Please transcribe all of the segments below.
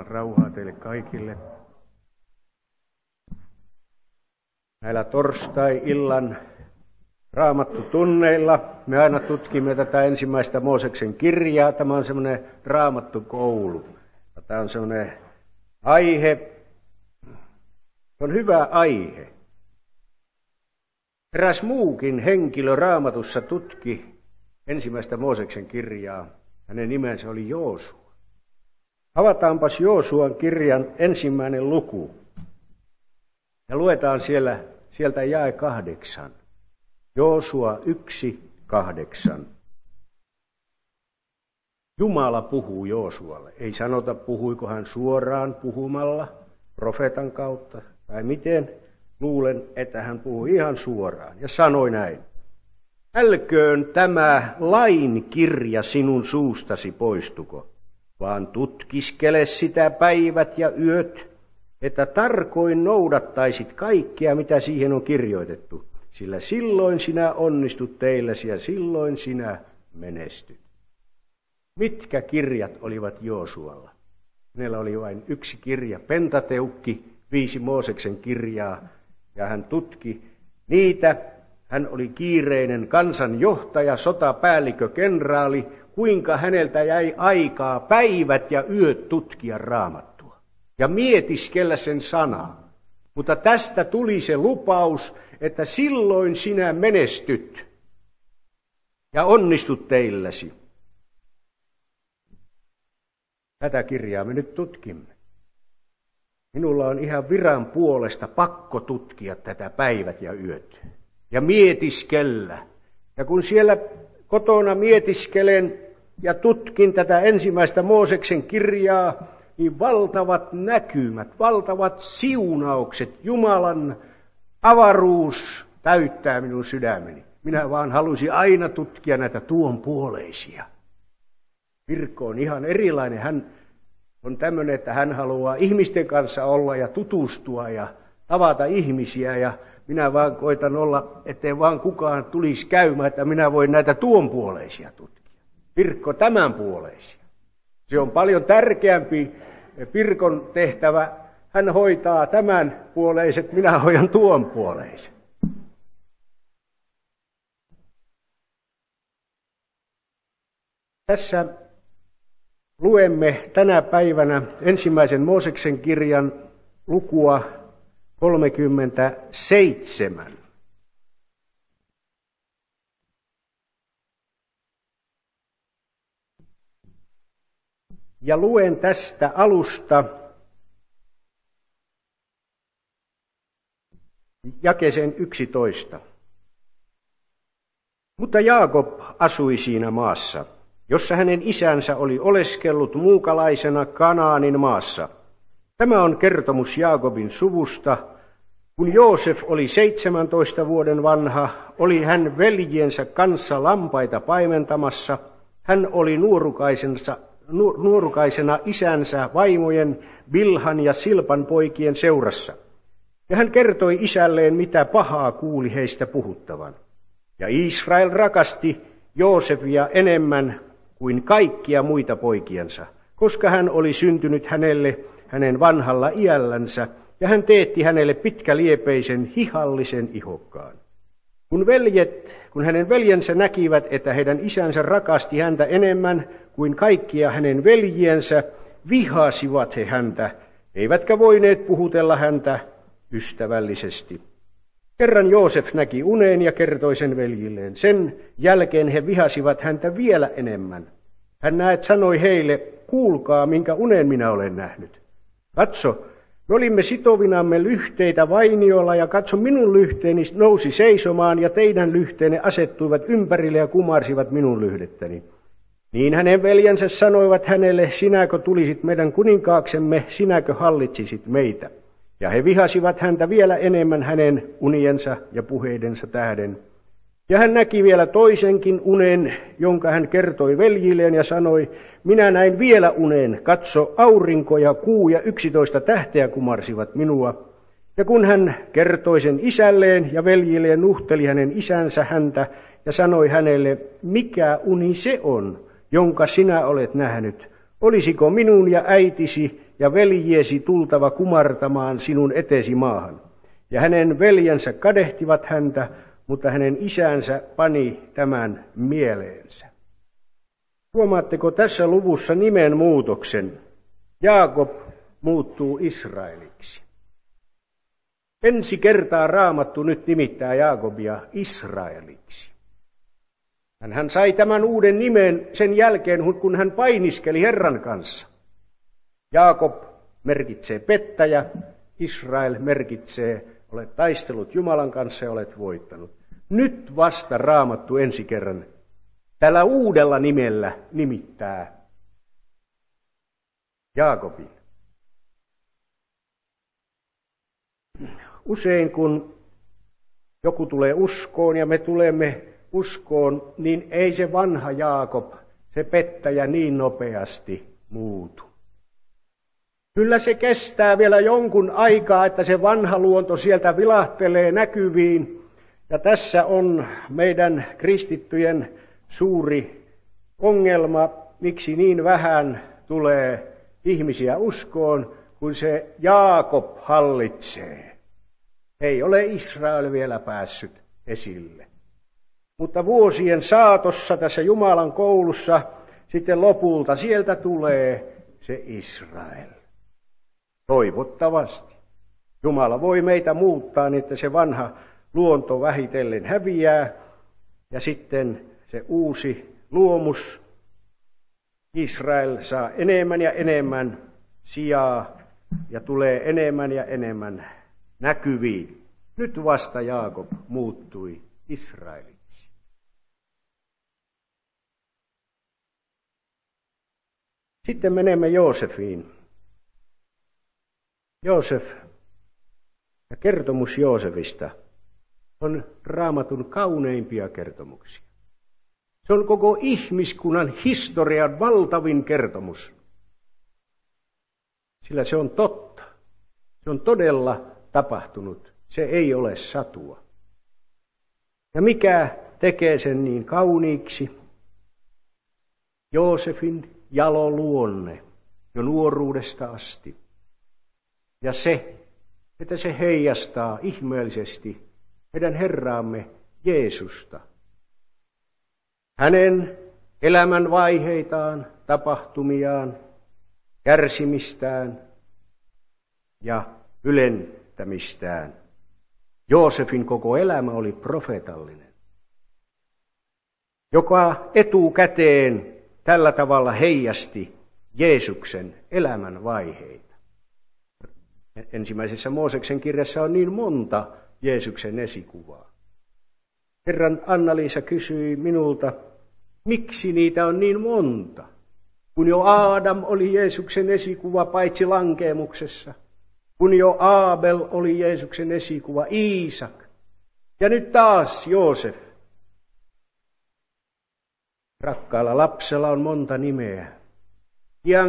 Jumalan rauhaa teille kaikille. Näillä torstai-illan raamattu tunneilla me aina tutkimme tätä ensimmäistä Mooseksen kirjaa. Tämä on semmoinen raamattu koulu. Tämä on semmoinen aihe. Se on hyvä aihe. Eräs muukin henkilö raamatussa tutki ensimmäistä Mooseksen kirjaa. Hänen nimensä oli Joosua. Avataanpas Joosuan kirjan ensimmäinen luku. Ja luetaan siellä, sieltä jae kahdeksan. Joosua yksi kahdeksan. Jumala puhuu Joosualle. Ei sanota, puhuiko hän suoraan puhumalla profeetan kautta tai miten. Luulen, että hän puhui ihan suoraan ja sanoi näin. Älköön tämä lain kirja sinun suustasi poistuko, vaan tutkiskele sitä päivät ja yöt, että tarkoin noudattaisit kaikkea, mitä siihen on kirjoitettu, sillä silloin sinä onnistut teillesi ja silloin sinä menestyt. Mitkä kirjat olivat Joosualla? Hänellä oli vain yksi kirja, Pentateukki, viisi Mooseksen kirjaa, ja hän tutki niitä. Hän oli kiireinen kansanjohtaja, sotapäällikö, kenraali, kuinka häneltä jäi aikaa päivät ja yöt tutkia raamattua ja mietiskellä sen sanaa. Mutta tästä tuli se lupaus, että silloin sinä menestyt ja onnistut teilläsi. Tätä kirjaa me nyt tutkimme. Minulla on ihan viran puolesta pakko tutkia tätä päivät ja yöt ja mietiskellä. Ja kun siellä kotona mietiskelen ja tutkin tätä ensimmäistä Mooseksen kirjaa, niin valtavat näkymät, valtavat siunaukset, Jumalan avaruus täyttää minun sydämeni. Minä vaan halusin aina tutkia näitä tuon puoleisia. Pirkko on ihan erilainen. Hän on tämmöinen, että hän haluaa ihmisten kanssa olla ja tutustua ja tavata ihmisiä ja minä vaan koitan olla, ettei vaan kukaan tulisi käymään, että minä voin näitä tuon puoleisia tutkia. Pirkko tämän puoleisia. Se on paljon tärkeämpi Pirkon tehtävä. Hän hoitaa tämän puoleiset, minä hoidan tuon puoleiset. Tässä Luemme tänä päivänä ensimmäisen Mooseksen kirjan lukua 37. Ja luen tästä alusta jakesen 11. Mutta Jaakob asui siinä maassa jossa hänen isänsä oli oleskellut muukalaisena Kanaanin maassa. Tämä on kertomus Jaakobin suvusta. Kun Joosef oli 17 vuoden vanha, oli hän veljiensä kanssa lampaita paimentamassa. Hän oli nuorukaisensa, nuorukaisena isänsä vaimojen Bilhan ja Silpan poikien seurassa. Ja hän kertoi isälleen, mitä pahaa kuuli heistä puhuttavan. Ja Israel rakasti Joosefia enemmän kuin kaikkia muita poikiansa, koska hän oli syntynyt hänelle hänen vanhalla iällänsä, ja hän teetti hänelle pitkäliepeisen hihallisen ihokkaan. Kun, veljet, kun hänen veljensä näkivät, että heidän isänsä rakasti häntä enemmän kuin kaikkia hänen veljiensä, vihasivat he häntä, eivätkä voineet puhutella häntä ystävällisesti. Kerran Joosef näki uneen ja kertoi sen veljilleen. Sen jälkeen he vihasivat häntä vielä enemmän. Hän näet sanoi heille, kuulkaa, minkä unen minä olen nähnyt. Katso, me olimme sitovinamme lyhteitä vainiolla ja katso minun lyhteeni nousi seisomaan ja teidän lyhteenne asettuivat ympärille ja kumarsivat minun lyhdettäni. Niin hänen veljensä sanoivat hänelle, sinäkö tulisit meidän kuninkaaksemme, sinäkö hallitsisit meitä. Ja he vihasivat häntä vielä enemmän hänen uniensa ja puheidensa tähden. Ja hän näki vielä toisenkin unen, jonka hän kertoi veljilleen ja sanoi, minä näin vielä unen, katso aurinko ja kuu ja yksitoista tähteä kumarsivat minua. Ja kun hän kertoi sen isälleen ja veljilleen nuhteli hänen isänsä häntä ja sanoi hänelle, mikä uni se on, jonka sinä olet nähnyt, olisiko minun ja äitisi ja veljiesi tultava kumartamaan sinun etesi maahan. Ja hänen veljensä kadehtivat häntä, mutta hänen isänsä pani tämän mieleensä. Huomaatteko tässä luvussa nimen muutoksen? Jaakob muuttuu Israeliksi. Ensi kertaa raamattu nyt nimittää Jaakobia Israeliksi. Hän sai tämän uuden nimen sen jälkeen, kun hän painiskeli Herran kanssa. Jaakob merkitsee pettäjä, Israel merkitsee, olet taistellut Jumalan kanssa ja olet voittanut. Nyt vasta raamattu ensi kerran tällä uudella nimellä nimittää Jaakobin. Usein kun joku tulee uskoon ja me tulemme uskoon, niin ei se vanha Jaakob, se pettäjä niin nopeasti muutu. Kyllä se kestää vielä jonkun aikaa, että se vanha luonto sieltä vilahtelee näkyviin. Ja tässä on meidän kristittyjen suuri ongelma, miksi niin vähän tulee ihmisiä uskoon, kun se Jaakob hallitsee. Ei ole Israel vielä päässyt esille. Mutta vuosien saatossa tässä Jumalan koulussa sitten lopulta sieltä tulee se Israel. Toivottavasti. Jumala voi meitä muuttaa niin, että se vanha luonto vähitellen häviää ja sitten se uusi luomus, Israel saa enemmän ja enemmän sijaa ja tulee enemmän ja enemmän näkyviin. Nyt vasta Jaakob muuttui Israeliksi. Sitten menemme Joosefiin. Joosef ja kertomus Joosefista on raamatun kauneimpia kertomuksia. Se on koko ihmiskunnan historian valtavin kertomus. Sillä se on totta. Se on todella tapahtunut. Se ei ole satua. Ja mikä tekee sen niin kauniiksi? Joosefin jalo luonne jo nuoruudesta asti. Ja se, että se heijastaa ihmeellisesti meidän Herraamme Jeesusta. Hänen elämän vaiheitaan, tapahtumiaan, kärsimistään ja ylentämistään. Joosefin koko elämä oli profetallinen, joka etukäteen tällä tavalla heijasti Jeesuksen elämän vaiheita. Ensimmäisessä Mooseksen kirjassa on niin monta Jeesuksen esikuvaa. Kerran Anna-Liisa kysyi minulta, miksi niitä on niin monta, kun jo Aadam oli Jeesuksen esikuva paitsi lankeemuksessa, kun jo Aabel oli Jeesuksen esikuva, Iisak, ja nyt taas Joosef. Rakkaalla lapsella on monta nimeä.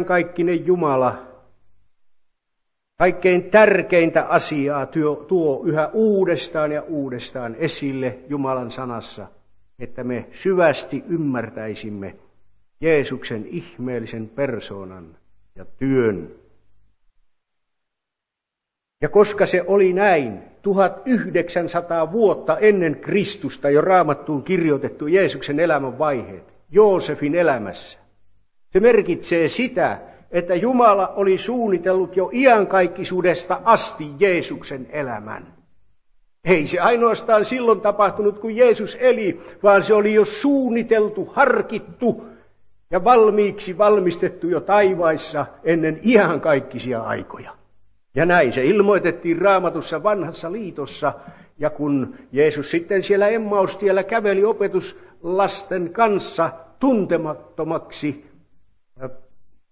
kaikki Jumala Kaikkein tärkeintä asiaa tuo, yhä uudestaan ja uudestaan esille Jumalan sanassa, että me syvästi ymmärtäisimme Jeesuksen ihmeellisen persoonan ja työn. Ja koska se oli näin, 1900 vuotta ennen Kristusta jo raamattuun kirjoitettu Jeesuksen elämän vaiheet, Joosefin elämässä, se merkitsee sitä, että Jumala oli suunnitellut jo iankaikkisuudesta asti Jeesuksen elämän. Ei se ainoastaan silloin tapahtunut, kun Jeesus eli, vaan se oli jo suunniteltu, harkittu ja valmiiksi valmistettu jo taivaissa ennen iankaikkisia aikoja. Ja näin se ilmoitettiin raamatussa vanhassa liitossa, ja kun Jeesus sitten siellä Emmaustiellä käveli opetuslasten kanssa tuntemattomaksi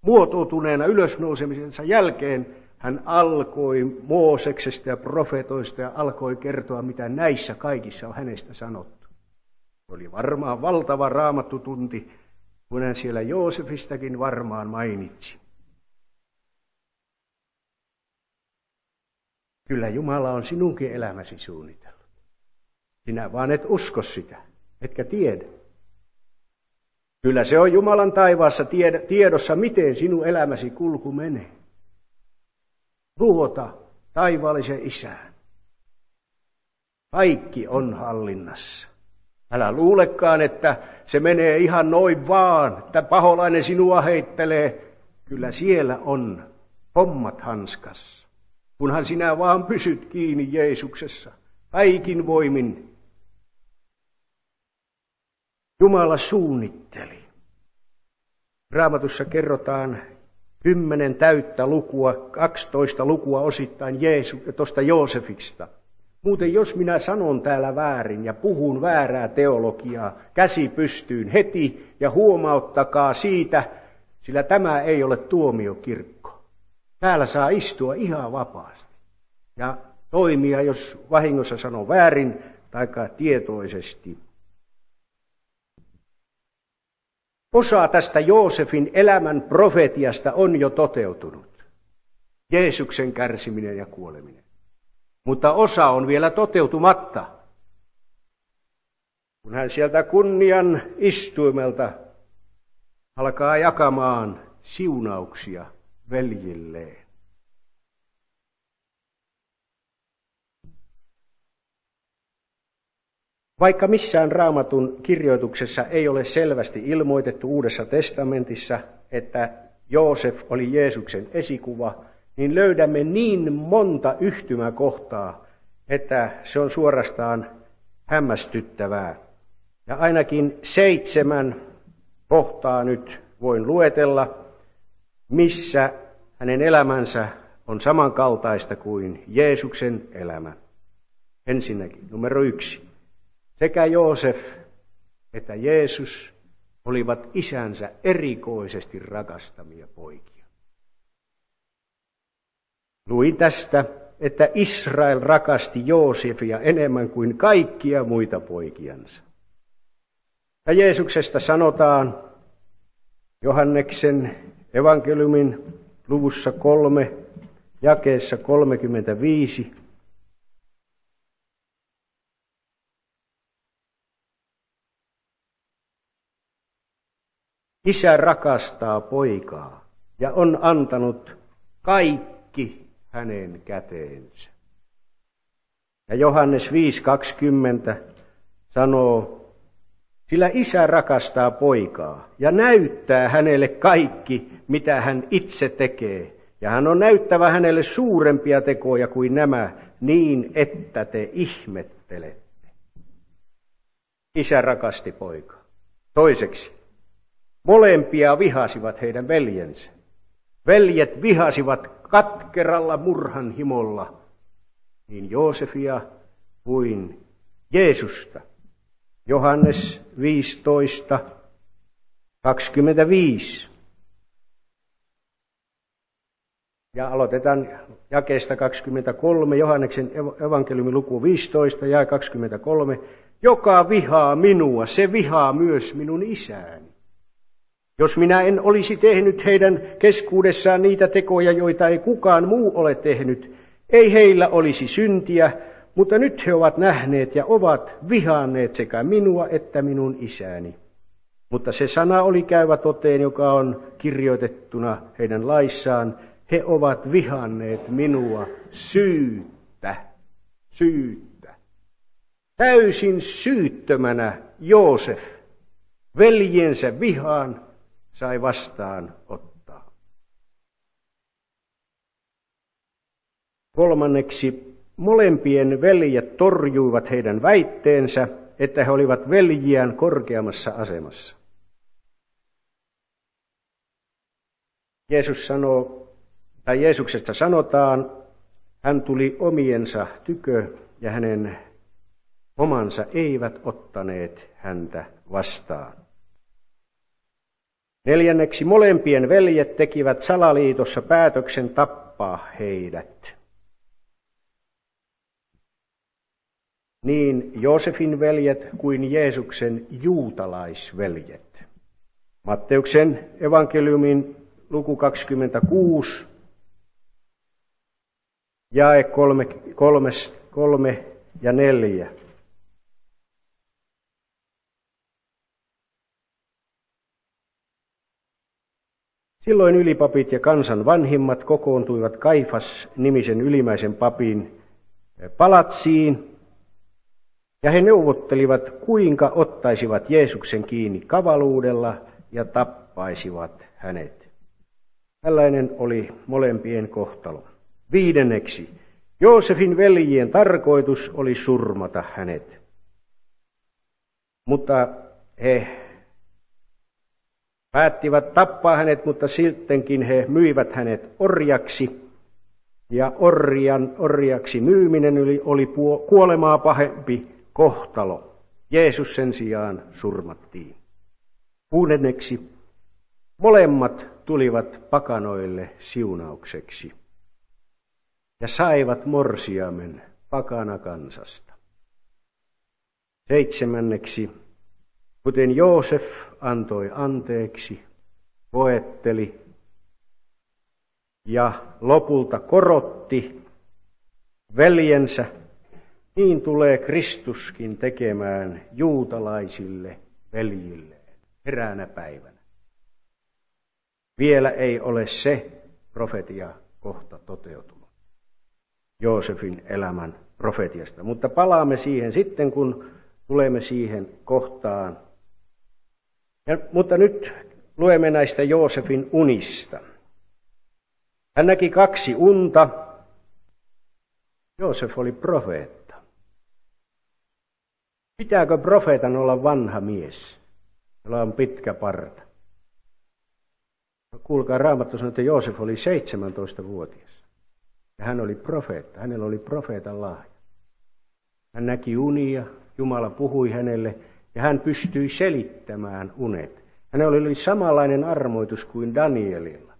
muotoutuneena ylösnousemisensa jälkeen hän alkoi Mooseksesta ja profetoista ja alkoi kertoa, mitä näissä kaikissa on hänestä sanottu. Oli varmaan valtava raamattutunti, kun hän siellä Joosefistakin varmaan mainitsi. Kyllä Jumala on sinunkin elämäsi suunnitellut. Sinä vaan et usko sitä, etkä tiedä. Kyllä se on Jumalan taivaassa tiedossa, miten sinun elämäsi kulku menee. luota taivaallisen isään. Kaikki on hallinnassa. Älä luulekaan, että se menee ihan noin vaan, että paholainen sinua heittelee. Kyllä siellä on hommat hanskassa, kunhan sinä vaan pysyt kiinni Jeesuksessa, kaikin voimin. Jumala suunnitteli. Raamatussa kerrotaan kymmenen täyttä lukua, 12 lukua osittain Jeesu, tuosta Joosefista. Muuten jos minä sanon täällä väärin ja puhun väärää teologiaa, käsi pystyyn heti ja huomauttakaa siitä, sillä tämä ei ole tuomiokirkko. Täällä saa istua ihan vapaasti ja toimia, jos vahingossa sanon väärin tai tietoisesti. Osa tästä Joosefin elämän profetiasta on jo toteutunut. Jeesuksen kärsiminen ja kuoleminen. Mutta osa on vielä toteutumatta. Kun hän sieltä kunnian istuimelta alkaa jakamaan siunauksia veljilleen. Vaikka missään raamatun kirjoituksessa ei ole selvästi ilmoitettu Uudessa testamentissa, että Joosef oli Jeesuksen esikuva, niin löydämme niin monta yhtymäkohtaa, että se on suorastaan hämmästyttävää. Ja ainakin seitsemän kohtaa nyt voin luetella, missä hänen elämänsä on samankaltaista kuin Jeesuksen elämä. Ensinnäkin, numero yksi. Sekä Joosef että Jeesus olivat isänsä erikoisesti rakastamia poikia. Luin tästä, että Israel rakasti Joosefia enemmän kuin kaikkia muita poikiansa. Ja Jeesuksesta sanotaan Johanneksen evankeliumin luvussa kolme, jakeessa 35, Isä rakastaa poikaa ja on antanut kaikki hänen käteensä. Ja Johannes 5.20 sanoo, sillä isä rakastaa poikaa ja näyttää hänelle kaikki, mitä hän itse tekee. Ja hän on näyttävä hänelle suurempia tekoja kuin nämä, niin että te ihmettelette. Isä rakasti poikaa. Toiseksi, Molempia vihasivat heidän veljensä. Veljet vihasivat katkeralla murhan himolla niin Joosefia kuin Jeesusta. Johannes 15, 25. Ja aloitetaan jakeesta 23, Johanneksen evankeliumin luku 15 ja 23. Joka vihaa minua, se vihaa myös minun isääni. Jos minä en olisi tehnyt heidän keskuudessaan niitä tekoja, joita ei kukaan muu ole tehnyt, ei heillä olisi syntiä, mutta nyt he ovat nähneet ja ovat vihanneet sekä minua että minun isäni. Mutta se sana oli käyvä toteen, joka on kirjoitettuna heidän laissaan. He ovat vihanneet minua syyttä, syyttä. Täysin syyttömänä Joosef veljensä vihaan sai vastaan ottaa. Kolmanneksi, molempien veljet torjuivat heidän väitteensä, että he olivat veljiään korkeammassa asemassa. Jeesus sanoo, tai Jeesuksesta sanotaan, hän tuli omiensa tykö ja hänen omansa eivät ottaneet häntä vastaan. Neljänneksi molempien veljet tekivät salaliitossa päätöksen tappaa heidät. Niin Joosefin veljet kuin Jeesuksen juutalaisveljet. Matteuksen evankeliumin luku 26, jae 3, 3, 3 ja 4. Silloin ylipapit ja kansan vanhimmat kokoontuivat Kaifas nimisen ylimäisen papin palatsiin, ja he neuvottelivat, kuinka ottaisivat Jeesuksen kiinni kavaluudella ja tappaisivat hänet. Tällainen oli molempien kohtalo. Viidenneksi, Joosefin veljien tarkoitus oli surmata hänet. Mutta he päättivät tappaa hänet, mutta sittenkin he myivät hänet orjaksi. Ja orjan, orjaksi myyminen oli, oli kuolemaa pahempi kohtalo. Jeesus sen sijaan surmattiin. Kuudenneksi, molemmat tulivat pakanoille siunaukseksi ja saivat morsiamen pakana kansasta. Seitsemänneksi, kuten Joosef antoi anteeksi, voetteli ja lopulta korotti veljensä, niin tulee Kristuskin tekemään juutalaisille veljilleen eräänä päivänä. Vielä ei ole se profetia kohta toteutunut. Joosefin elämän profetiasta. Mutta palaamme siihen sitten, kun tulemme siihen kohtaan. Ja, mutta nyt luemme näistä Joosefin unista. Hän näki kaksi unta. Joosef oli profeetta. Pitääkö profeetan olla vanha mies, jolla on pitkä parta? No, kuulkaa, Raamattu sanoo, että Joosef oli 17-vuotias. Ja hän oli profeetta, hänellä oli profeetan lahja. Hän näki unia, Jumala puhui hänelle ja hän pystyi selittämään unet. Hänellä oli samanlainen armoitus kuin Danielilla.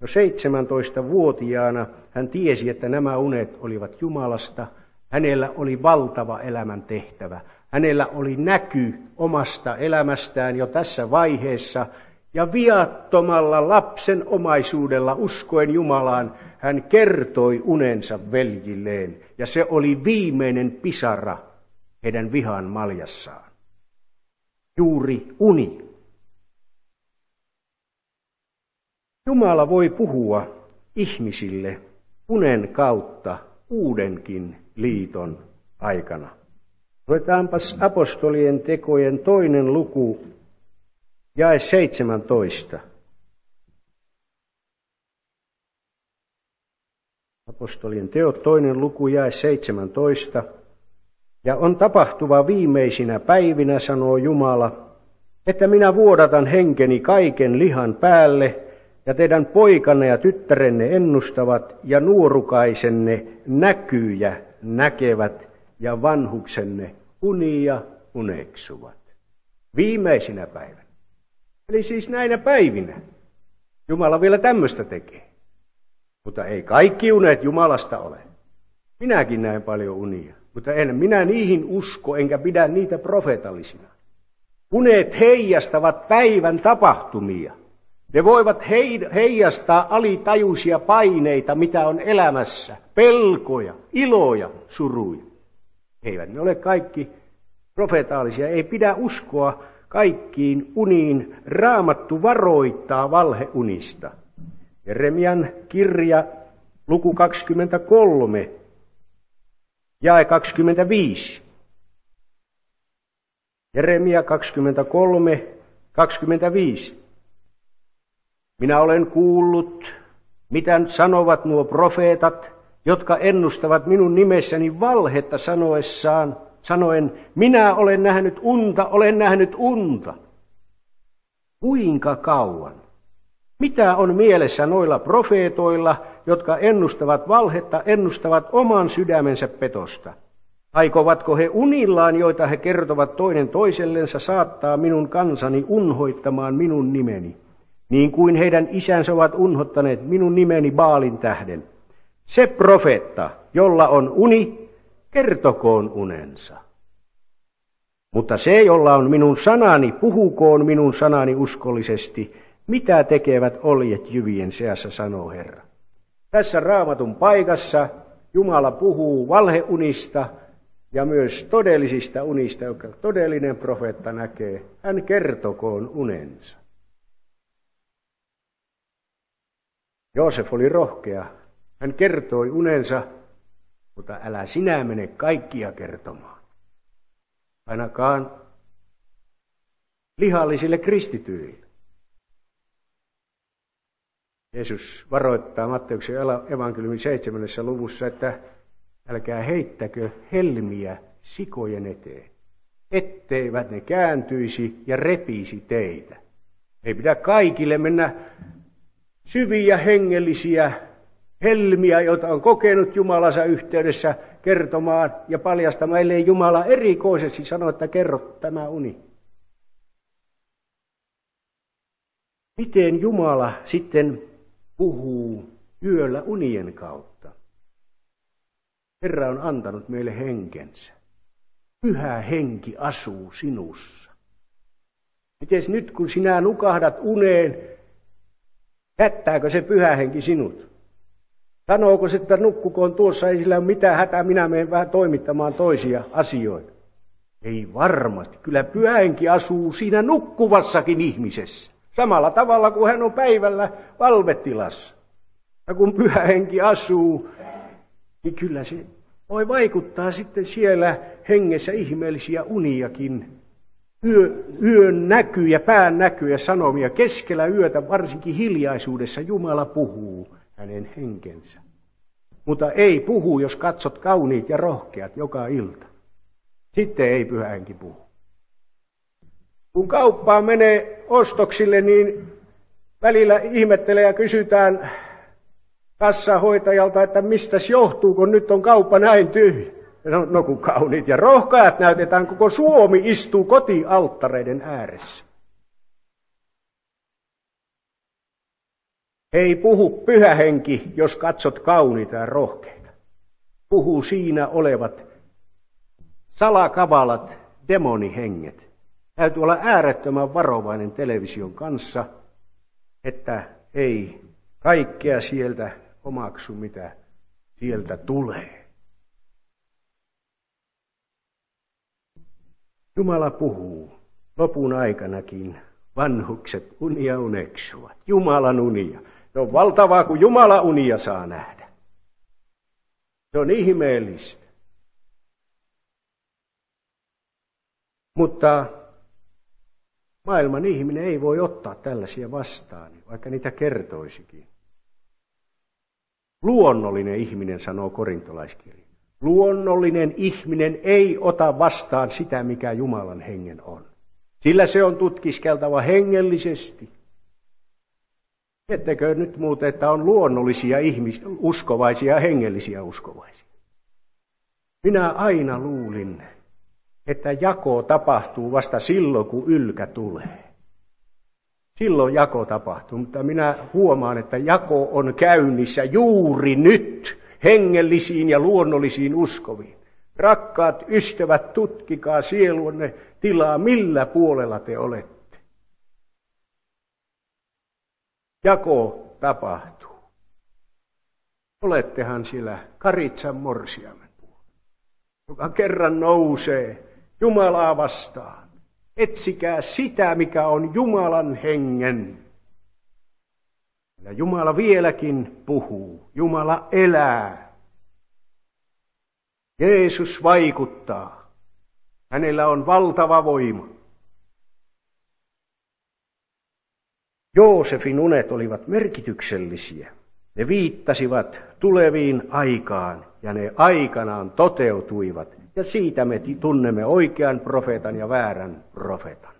Jo 17-vuotiaana hän tiesi, että nämä unet olivat Jumalasta. Hänellä oli valtava elämän tehtävä. Hänellä oli näky omasta elämästään jo tässä vaiheessa ja viattomalla lapsen omaisuudella uskoen Jumalaan hän kertoi unensa veljilleen, ja se oli viimeinen pisara heidän vihan maljassaan. Juuri uni. Jumala voi puhua ihmisille unen kautta uudenkin liiton aikana. Luetaanpas apostolien tekojen toinen luku Jae 17. Apostolien teot, toinen luku, jae 17. Ja on tapahtuva viimeisinä päivinä, sanoo Jumala, että minä vuodatan henkeni kaiken lihan päälle, ja teidän poikanne ja tyttärenne ennustavat, ja nuorukaisenne näkyjä näkevät, ja vanhuksenne unia uneksuvat. Viimeisinä päivinä. Eli siis näinä päivinä Jumala vielä tämmöistä tekee. Mutta ei kaikki unet Jumalasta ole. Minäkin näen paljon unia, mutta en minä niihin usko enkä pidä niitä profeetallisina. Unet heijastavat päivän tapahtumia. Ne voivat heijastaa alitajuisia paineita, mitä on elämässä, pelkoja, iloja, suruja. Eivät ne ole kaikki profetaalisia. Ei pidä uskoa kaikkiin uniin raamattu varoittaa valheunista. Jeremian kirja, luku 23, jae 25. Jeremia 23, 25. Minä olen kuullut, mitä sanovat nuo profeetat, jotka ennustavat minun nimessäni valhetta sanoessaan, sanoen, minä olen nähnyt unta, olen nähnyt unta. Kuinka kauan? Mitä on mielessä noilla profeetoilla, jotka ennustavat valhetta, ennustavat oman sydämensä petosta? Aikovatko he unillaan, joita he kertovat toinen toisellensa, saattaa minun kansani unhoittamaan minun nimeni, niin kuin heidän isänsä ovat unhottaneet minun nimeni Baalin tähden? Se profeetta, jolla on uni, kertokoon unensa. Mutta se, jolla on minun sanani, puhukoon minun sanani uskollisesti, mitä tekevät oljet jyvien seassa, sanoo Herra. Tässä raamatun paikassa Jumala puhuu valheunista ja myös todellisista unista, joka todellinen profeetta näkee. Hän kertokoon unensa. Joosef oli rohkea. Hän kertoi unensa, mutta älä sinä mene kaikkia kertomaan. Ainakaan lihallisille kristityille. Jeesus varoittaa Matteuksen evankeliumin seitsemännessä luvussa, että älkää heittäkö helmiä sikojen eteen, etteivät ne kääntyisi ja repisi teitä. Ei pidä kaikille mennä syviä hengellisiä helmiä, joita on kokenut Jumalansa yhteydessä kertomaan ja paljastamaan, ellei Jumala erikoisesti sano, että kerro tämä uni. Miten Jumala sitten puhuu yöllä unien kautta? Herra on antanut meille henkensä. Pyhä henki asuu sinussa. Miten nyt kun sinä nukahdat uneen, jättääkö se pyhä henki sinut? Sanooko se, että nukkukoon tuossa, ei sillä ole mitään hätää, minä menen vähän toimittamaan toisia asioita. Ei varmasti. Kyllä pyhähenki asuu siinä nukkuvassakin ihmisessä. Samalla tavalla kuin hän on päivällä valvetilassa. Ja kun pyhähenki asuu, niin kyllä se voi vaikuttaa sitten siellä hengessä ihmeellisiä uniakin. Yö, yön näkyjä, pään näkyjä, sanomia. Keskellä yötä, varsinkin hiljaisuudessa, Jumala puhuu hänen henkensä. Mutta ei puhu, jos katsot kauniit ja rohkeat joka ilta. Sitten ei pyhänkin puhu. Kun kauppaan menee ostoksille, niin välillä ihmettelee ja kysytään kassahoitajalta, että mistä johtuu, kun nyt on kauppa näin tyhjä. No, no kun kauniit ja rohkeat näytetään, koko Suomi istuu kotialttareiden ääressä. Ei puhu pyhähenki, jos katsot kauniita ja rohkeita. Puhuu siinä olevat salakavalat demonihenget. Täytyy olla äärettömän varovainen television kanssa, että ei kaikkea sieltä omaksu, mitä sieltä tulee. Jumala puhuu lopun aikanakin. Vanhukset unia uneksuvat. Jumalan unia. Se on valtavaa, kun Jumala unia saa nähdä. Se on ihmeellistä. Mutta maailman ihminen ei voi ottaa tällaisia vastaan, vaikka niitä kertoisikin. Luonnollinen ihminen, sanoo korintolaiskirja. Luonnollinen ihminen ei ota vastaan sitä, mikä Jumalan hengen on. Sillä se on tutkiskeltava hengellisesti. Ettekö nyt muuten, että on luonnollisia ihmis, uskovaisia ja hengellisiä uskovaisia? Minä aina luulin, että jako tapahtuu vasta silloin, kun ylkä tulee. Silloin jako tapahtuu, mutta minä huomaan, että jako on käynnissä juuri nyt hengellisiin ja luonnollisiin uskoviin. Rakkaat ystävät, tutkikaa sielunne tilaa, millä puolella te olette. Jako tapahtuu. Olettehan siellä Karitsan morsiamen puolella, joka kerran nousee Jumalaa vastaan. Etsikää sitä, mikä on Jumalan hengen. Ja Jumala vieläkin puhuu. Jumala elää. Jeesus vaikuttaa. Hänellä on valtava voima. Joosefin unet olivat merkityksellisiä. Ne viittasivat tuleviin aikaan ja ne aikanaan toteutuivat. Ja siitä me tunnemme oikean profeetan ja väärän profeetan.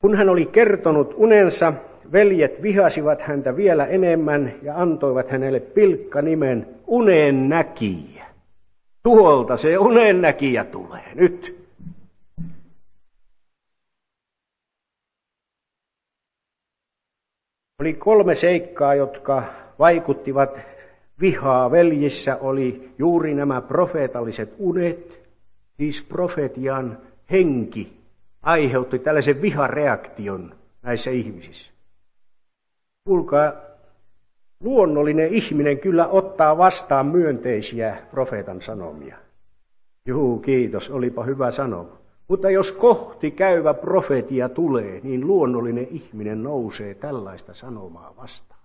Kun hän oli kertonut unensa, veljet vihasivat häntä vielä enemmän ja antoivat hänelle pilkka nimen unen näkijä. Tuolta se unen näkijä tulee nyt. Oli kolme seikkaa, jotka vaikuttivat vihaa veljissä, oli juuri nämä profeetalliset unet, siis profetian henki aiheutti tällaisen vihareaktion näissä ihmisissä. Kuulkaa, luonnollinen ihminen kyllä ottaa vastaan myönteisiä profeetan sanomia. Juu, kiitos, olipa hyvä sanoma. Mutta jos kohti käyvä profetia tulee, niin luonnollinen ihminen nousee tällaista sanomaa vastaan.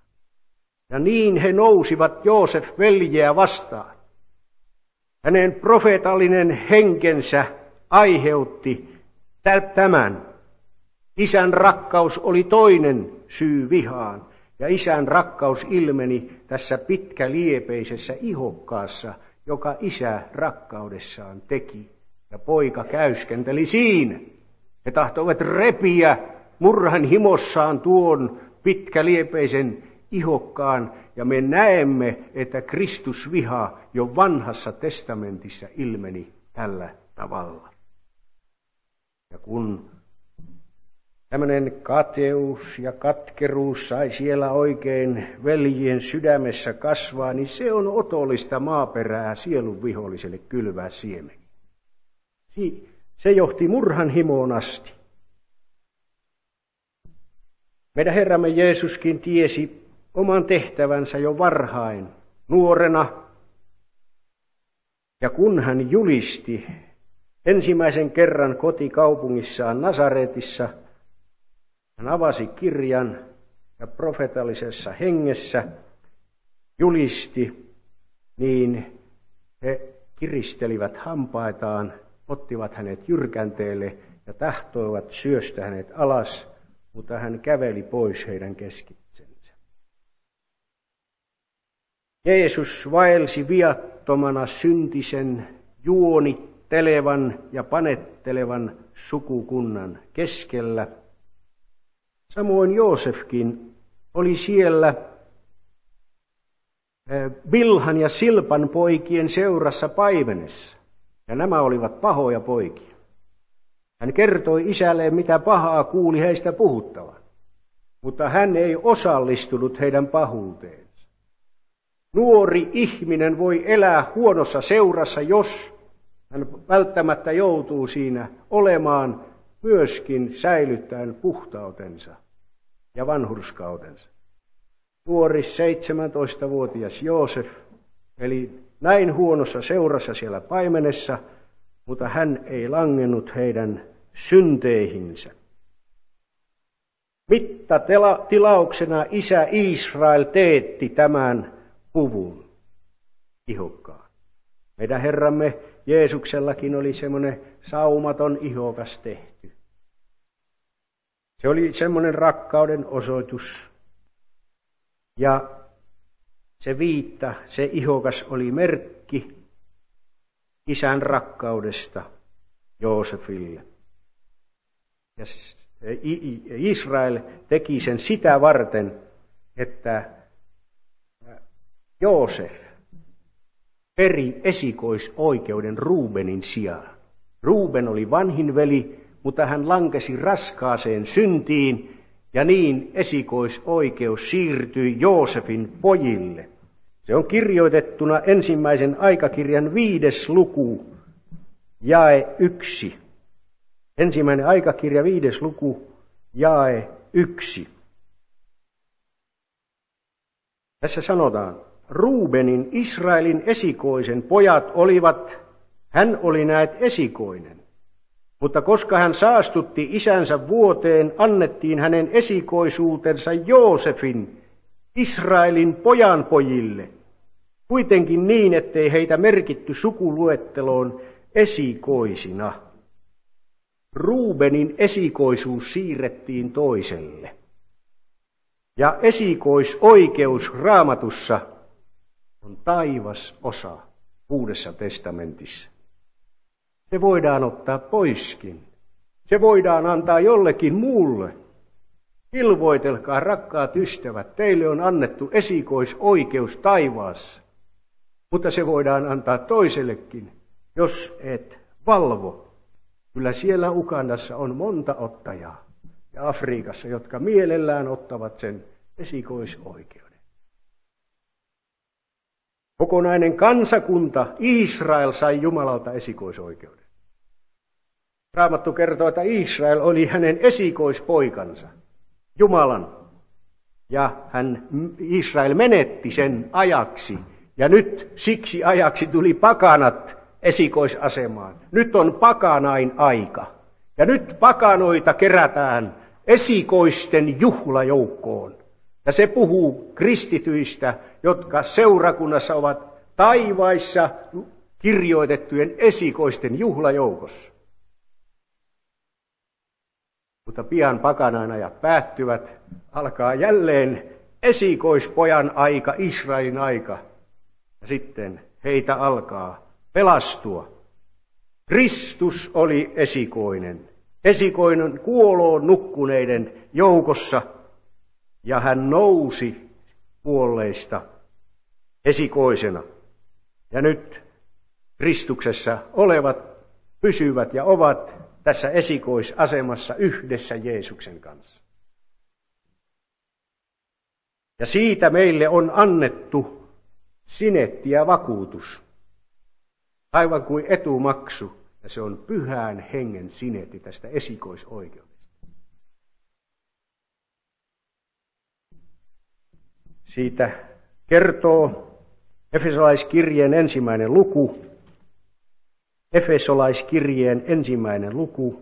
Ja niin he nousivat Joosef veljeä vastaan. Hänen profeetallinen henkensä aiheutti tämän. Isän rakkaus oli toinen syy vihaan, ja isän rakkaus ilmeni tässä pitkäliepeisessä ihokkaassa, joka isä rakkaudessaan teki. Ja poika käyskenteli siinä. He tahtoivat repiä murhan himossaan tuon pitkäliepeisen ihokkaan, ja me näemme, että Kristus viha jo vanhassa testamentissa ilmeni tällä tavalla. Ja kun tämmöinen kateus ja katkeruus sai siellä oikein veljien sydämessä kasvaa, niin se on otollista maaperää sielun viholliselle kylvää siemen. Se johti murhan himoon asti. Meidän Herramme Jeesuskin tiesi oman tehtävänsä jo varhain, nuorena. Ja kun hän julisti ensimmäisen kerran kotikaupungissaan Nasaretissa, hän avasi kirjan ja profetallisessa hengessä julisti, niin he kiristelivät hampaitaan, ottivat hänet jyrkänteelle ja tahtoivat syöstä hänet alas, mutta hän käveli pois heidän keskitsensä. Jeesus vaelsi viattomana syntisen, juonittelevan ja panettelevan sukukunnan keskellä – Samoin Joosefkin oli siellä Bilhan ja Silpan poikien seurassa paimenessa, ja nämä olivat pahoja poikia. Hän kertoi isälleen, mitä pahaa kuuli heistä puhuttavan, mutta hän ei osallistunut heidän pahuuteensa. Nuori ihminen voi elää huonossa seurassa, jos hän välttämättä joutuu siinä olemaan myöskin säilyttäen puhtautensa ja vanhurskautensa. Nuori 17-vuotias Joosef eli näin huonossa seurassa siellä paimenessa, mutta hän ei langennut heidän synteihinsä. Mitta tilauksena isä Israel teetti tämän puvun ihokkaan. Meidän Herramme Jeesuksellakin oli semmoinen saumaton ihokas tehty. Se oli semmoinen rakkauden osoitus. Ja se viitta, se ihokas oli merkki isän rakkaudesta Joosefille. Ja Israel teki sen sitä varten, että Joosef peri esikoisoikeuden Ruubenin sijaan. Ruuben oli vanhin veli, mutta hän lankesi raskaaseen syntiin, ja niin esikoisoikeus siirtyi Joosefin pojille. Se on kirjoitettuna ensimmäisen aikakirjan viides luku, jae yksi. Ensimmäinen aikakirja viides luku, jae yksi. Tässä sanotaan, Ruubenin, Israelin esikoisen pojat olivat, hän oli näet esikoinen. Mutta koska hän saastutti isänsä vuoteen, annettiin hänen esikoisuutensa Joosefin, Israelin pojanpojille, kuitenkin niin, ettei heitä merkitty sukuluetteloon esikoisina. Ruubenin esikoisuus siirrettiin toiselle. Ja esikoisoikeus raamatussa on taivas osa Uudessa testamentissa. Se voidaan ottaa poiskin. Se voidaan antaa jollekin muulle. Ilvoitelkaa, rakkaat ystävät, teille on annettu esikoisoikeus taivaassa. Mutta se voidaan antaa toisellekin, jos et valvo. Kyllä siellä Ukandassa on monta ottajaa ja Afrikassa, jotka mielellään ottavat sen esikoisoikeuden. Kokonainen kansakunta, Israel, sai Jumalalta esikoisoikeuden. Raamattu kertoo, että Israel oli hänen esikoispoikansa, Jumalan. Ja hän, Israel menetti sen ajaksi. Ja nyt siksi ajaksi tuli pakanat esikoisasemaan. Nyt on pakanain aika. Ja nyt pakanoita kerätään esikoisten juhlajoukkoon. Ja se puhuu kristityistä, jotka seurakunnassa ovat taivaissa kirjoitettujen esikoisten juhlajoukossa. Mutta pian pakanain ajat päättyvät, alkaa jälleen esikoispojan aika, Israelin aika. Ja sitten heitä alkaa pelastua. Kristus oli esikoinen, esikoinen kuoloon nukkuneiden joukossa, ja hän nousi kuolleista esikoisena. Ja nyt Kristuksessa olevat pysyvät ja ovat tässä esikoisasemassa yhdessä Jeesuksen kanssa. Ja siitä meille on annettu sinetti ja vakuutus, aivan kuin etumaksu, ja se on pyhään hengen sinetti tästä esikoisoikeudesta. Siitä kertoo Efesolaiskirjeen ensimmäinen luku, Efesolaiskirjeen ensimmäinen luku.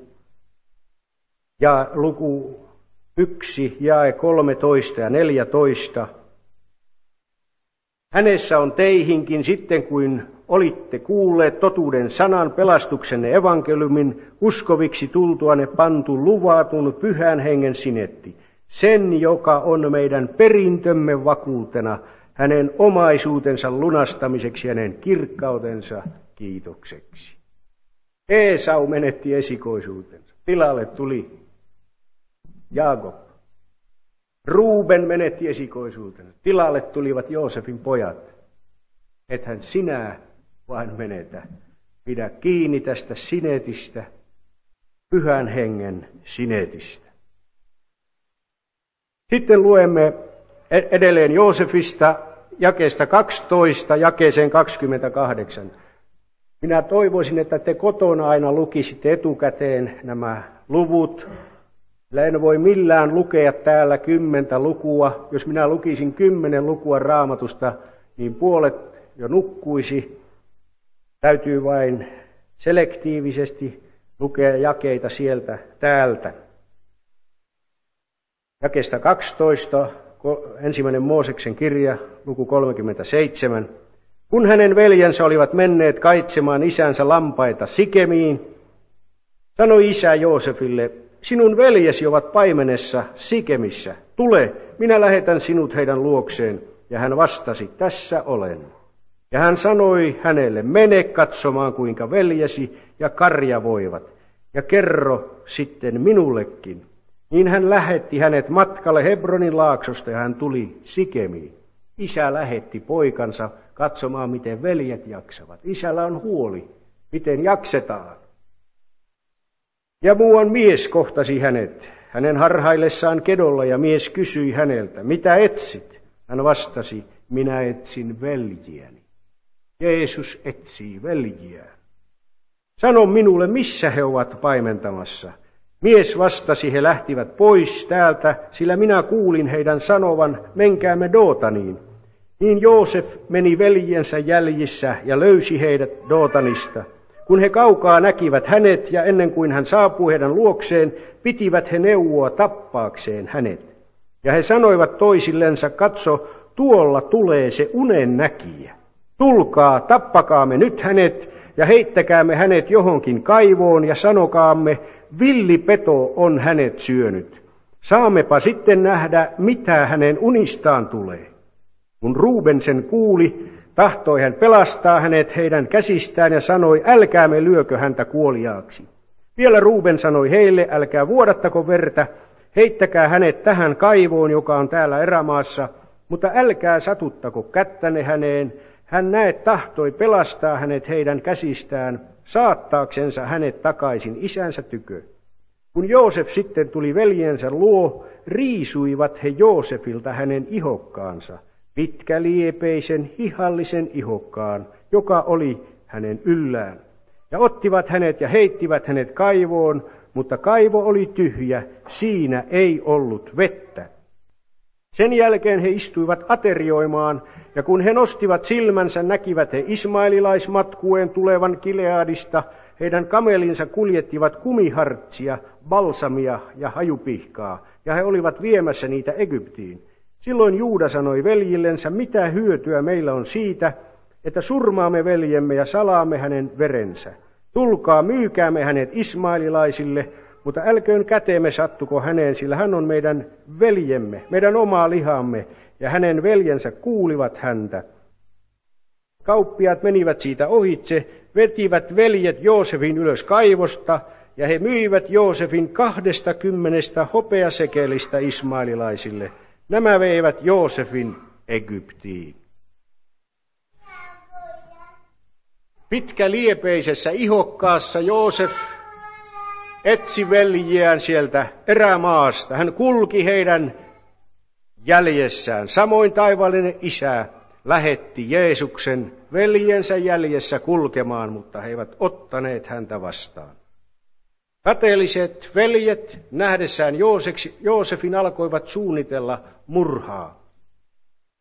Ja luku 1, jae 13 ja 14. Hänessä on teihinkin sitten, kuin olitte kuulleet totuuden sanan pelastuksenne evankeliumin, uskoviksi tultuanne pantu luvatun pyhän hengen sinetti, sen, joka on meidän perintömme vakuutena, hänen omaisuutensa lunastamiseksi, hänen kirkkautensa kiitokseksi. Eesau menetti esikoisuutensa. Tilalle tuli Jaakob. Ruuben menetti esikoisuutensa. Tilalle tulivat Joosefin pojat. Ethän sinä vain menetä. Pidä kiinni tästä sinetistä, pyhän hengen sinetistä. Sitten luemme e- edelleen Joosefista jakeesta 12 jakeeseen 28. Minä toivoisin, että te kotona aina lukisitte etukäteen nämä luvut. Sillä en voi millään lukea täällä kymmentä lukua. Jos minä lukisin kymmenen lukua raamatusta, niin puolet jo nukkuisi. Täytyy vain selektiivisesti lukea jakeita sieltä täältä. Jakeesta 12, ensimmäinen Mooseksen kirja, luku 37. Kun hänen veljensä olivat menneet kaitsemaan isänsä lampaita Sikemiin, sanoi isä Joosefille, sinun veljesi ovat paimenessa Sikemissä. Tule, minä lähetän sinut heidän luokseen. Ja hän vastasi, tässä olen. Ja hän sanoi hänelle, mene katsomaan kuinka veljesi ja karja voivat, ja kerro sitten minullekin. Niin hän lähetti hänet matkalle Hebronin laaksosta ja hän tuli Sikemiin. Isä lähetti poikansa katsomaan, miten veljet jaksavat. Isällä on huoli, miten jaksetaan. Ja muuan mies kohtasi hänet, hänen harhaillessaan kedolla, ja mies kysyi häneltä, mitä etsit? Hän vastasi, minä etsin veljiäni. Jeesus etsii veljiään. Sano minulle, missä he ovat paimentamassa. Mies vastasi, he lähtivät pois täältä, sillä minä kuulin heidän sanovan, menkäämme Dootaniin. Niin Joosef meni veljensä jäljissä ja löysi heidät Dootanista. Kun he kaukaa näkivät hänet ja ennen kuin hän saapui heidän luokseen, pitivät he neuvoa tappaakseen hänet. Ja he sanoivat toisillensa, katso, tuolla tulee se unen näkijä. Tulkaa, tappakaamme nyt hänet ja heittäkäämme hänet johonkin kaivoon ja sanokaamme, villipeto on hänet syönyt. Saammepa sitten nähdä, mitä hänen unistaan tulee. Kun Ruuben sen kuuli, tahtoi hän pelastaa hänet heidän käsistään ja sanoi, älkäämme lyökö häntä kuoliaaksi. Vielä Ruuben sanoi heille, älkää vuodattako verta, heittäkää hänet tähän kaivoon, joka on täällä erämaassa, mutta älkää satuttako kättäne häneen, hän näet tahtoi pelastaa hänet heidän käsistään, saattaaksensa hänet takaisin isänsä tykö. Kun Joosef sitten tuli veljensä luo, riisuivat he Joosefilta hänen ihokkaansa – pitkäliepeisen hihallisen ihokkaan, joka oli hänen yllään. Ja ottivat hänet ja heittivät hänet kaivoon, mutta kaivo oli tyhjä, siinä ei ollut vettä. Sen jälkeen he istuivat aterioimaan, ja kun he nostivat silmänsä, näkivät he ismaililaismatkueen tulevan Kileadista, heidän kamelinsa kuljettivat kumihartsia, balsamia ja hajupihkaa, ja he olivat viemässä niitä Egyptiin. Silloin Juuda sanoi veljillensä, mitä hyötyä meillä on siitä, että surmaamme veljemme ja salaamme hänen verensä. Tulkaa, myykäämme hänet ismaililaisille, mutta älköön käteemme sattuko häneen, sillä hän on meidän veljemme, meidän omaa lihamme, ja hänen veljensä kuulivat häntä. Kauppiat menivät siitä ohitse, vetivät veljet Joosefin ylös kaivosta, ja he myivät Joosefin kahdesta kymmenestä hopeasekelistä ismaililaisille. Nämä veivät Joosefin Egyptiin. Pitkä liepeisessä ihokkaassa Joosef etsi veljiään sieltä erämaasta. Hän kulki heidän jäljessään. Samoin taivallinen isä lähetti Jeesuksen veljensä jäljessä kulkemaan, mutta he eivät ottaneet häntä vastaan. Kateelliset veljet nähdessään Joosefin alkoivat suunnitella murhaa.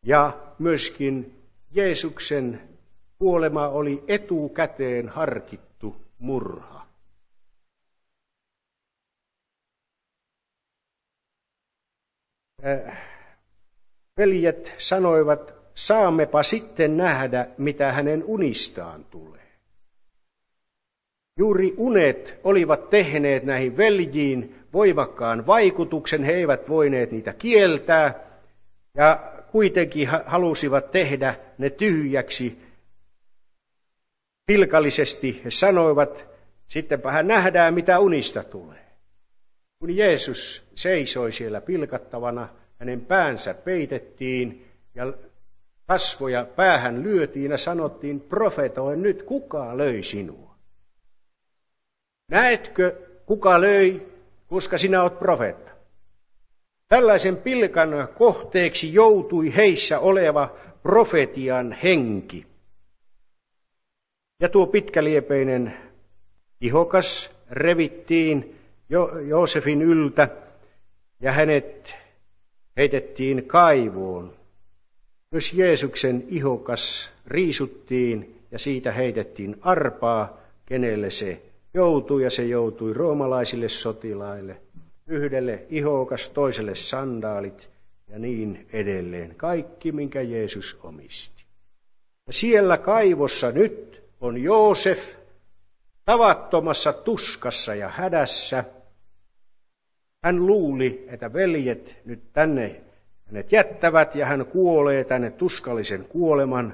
Ja myöskin Jeesuksen kuolema oli etukäteen harkittu murha. Veljet sanoivat, saammepa sitten nähdä, mitä hänen unistaan tulee. Juuri unet olivat tehneet näihin veljiin voimakkaan vaikutuksen, he eivät voineet niitä kieltää, ja kuitenkin halusivat tehdä ne tyhjäksi. Pilkallisesti he sanoivat, sittenpä hän nähdään, mitä unista tulee. Kun Jeesus seisoi siellä pilkattavana, hänen päänsä peitettiin ja kasvoja päähän lyötiin ja sanottiin, profetoi nyt, kuka löi sinua? Näetkö, kuka löi, koska sinä olet profeetta? Tällaisen pilkan kohteeksi joutui heissä oleva profetian henki. Ja tuo pitkäliepeinen ihokas revittiin jo- Joosefin yltä ja hänet heitettiin kaivoon. Myös Jeesuksen ihokas riisuttiin ja siitä heitettiin arpaa, kenelle se joutui ja se joutui roomalaisille sotilaille. Yhdelle ihokas, toiselle sandaalit ja niin edelleen. Kaikki, minkä Jeesus omisti. Ja siellä kaivossa nyt on Joosef tavattomassa tuskassa ja hädässä. Hän luuli, että veljet nyt tänne hänet jättävät ja hän kuolee tänne tuskallisen kuoleman,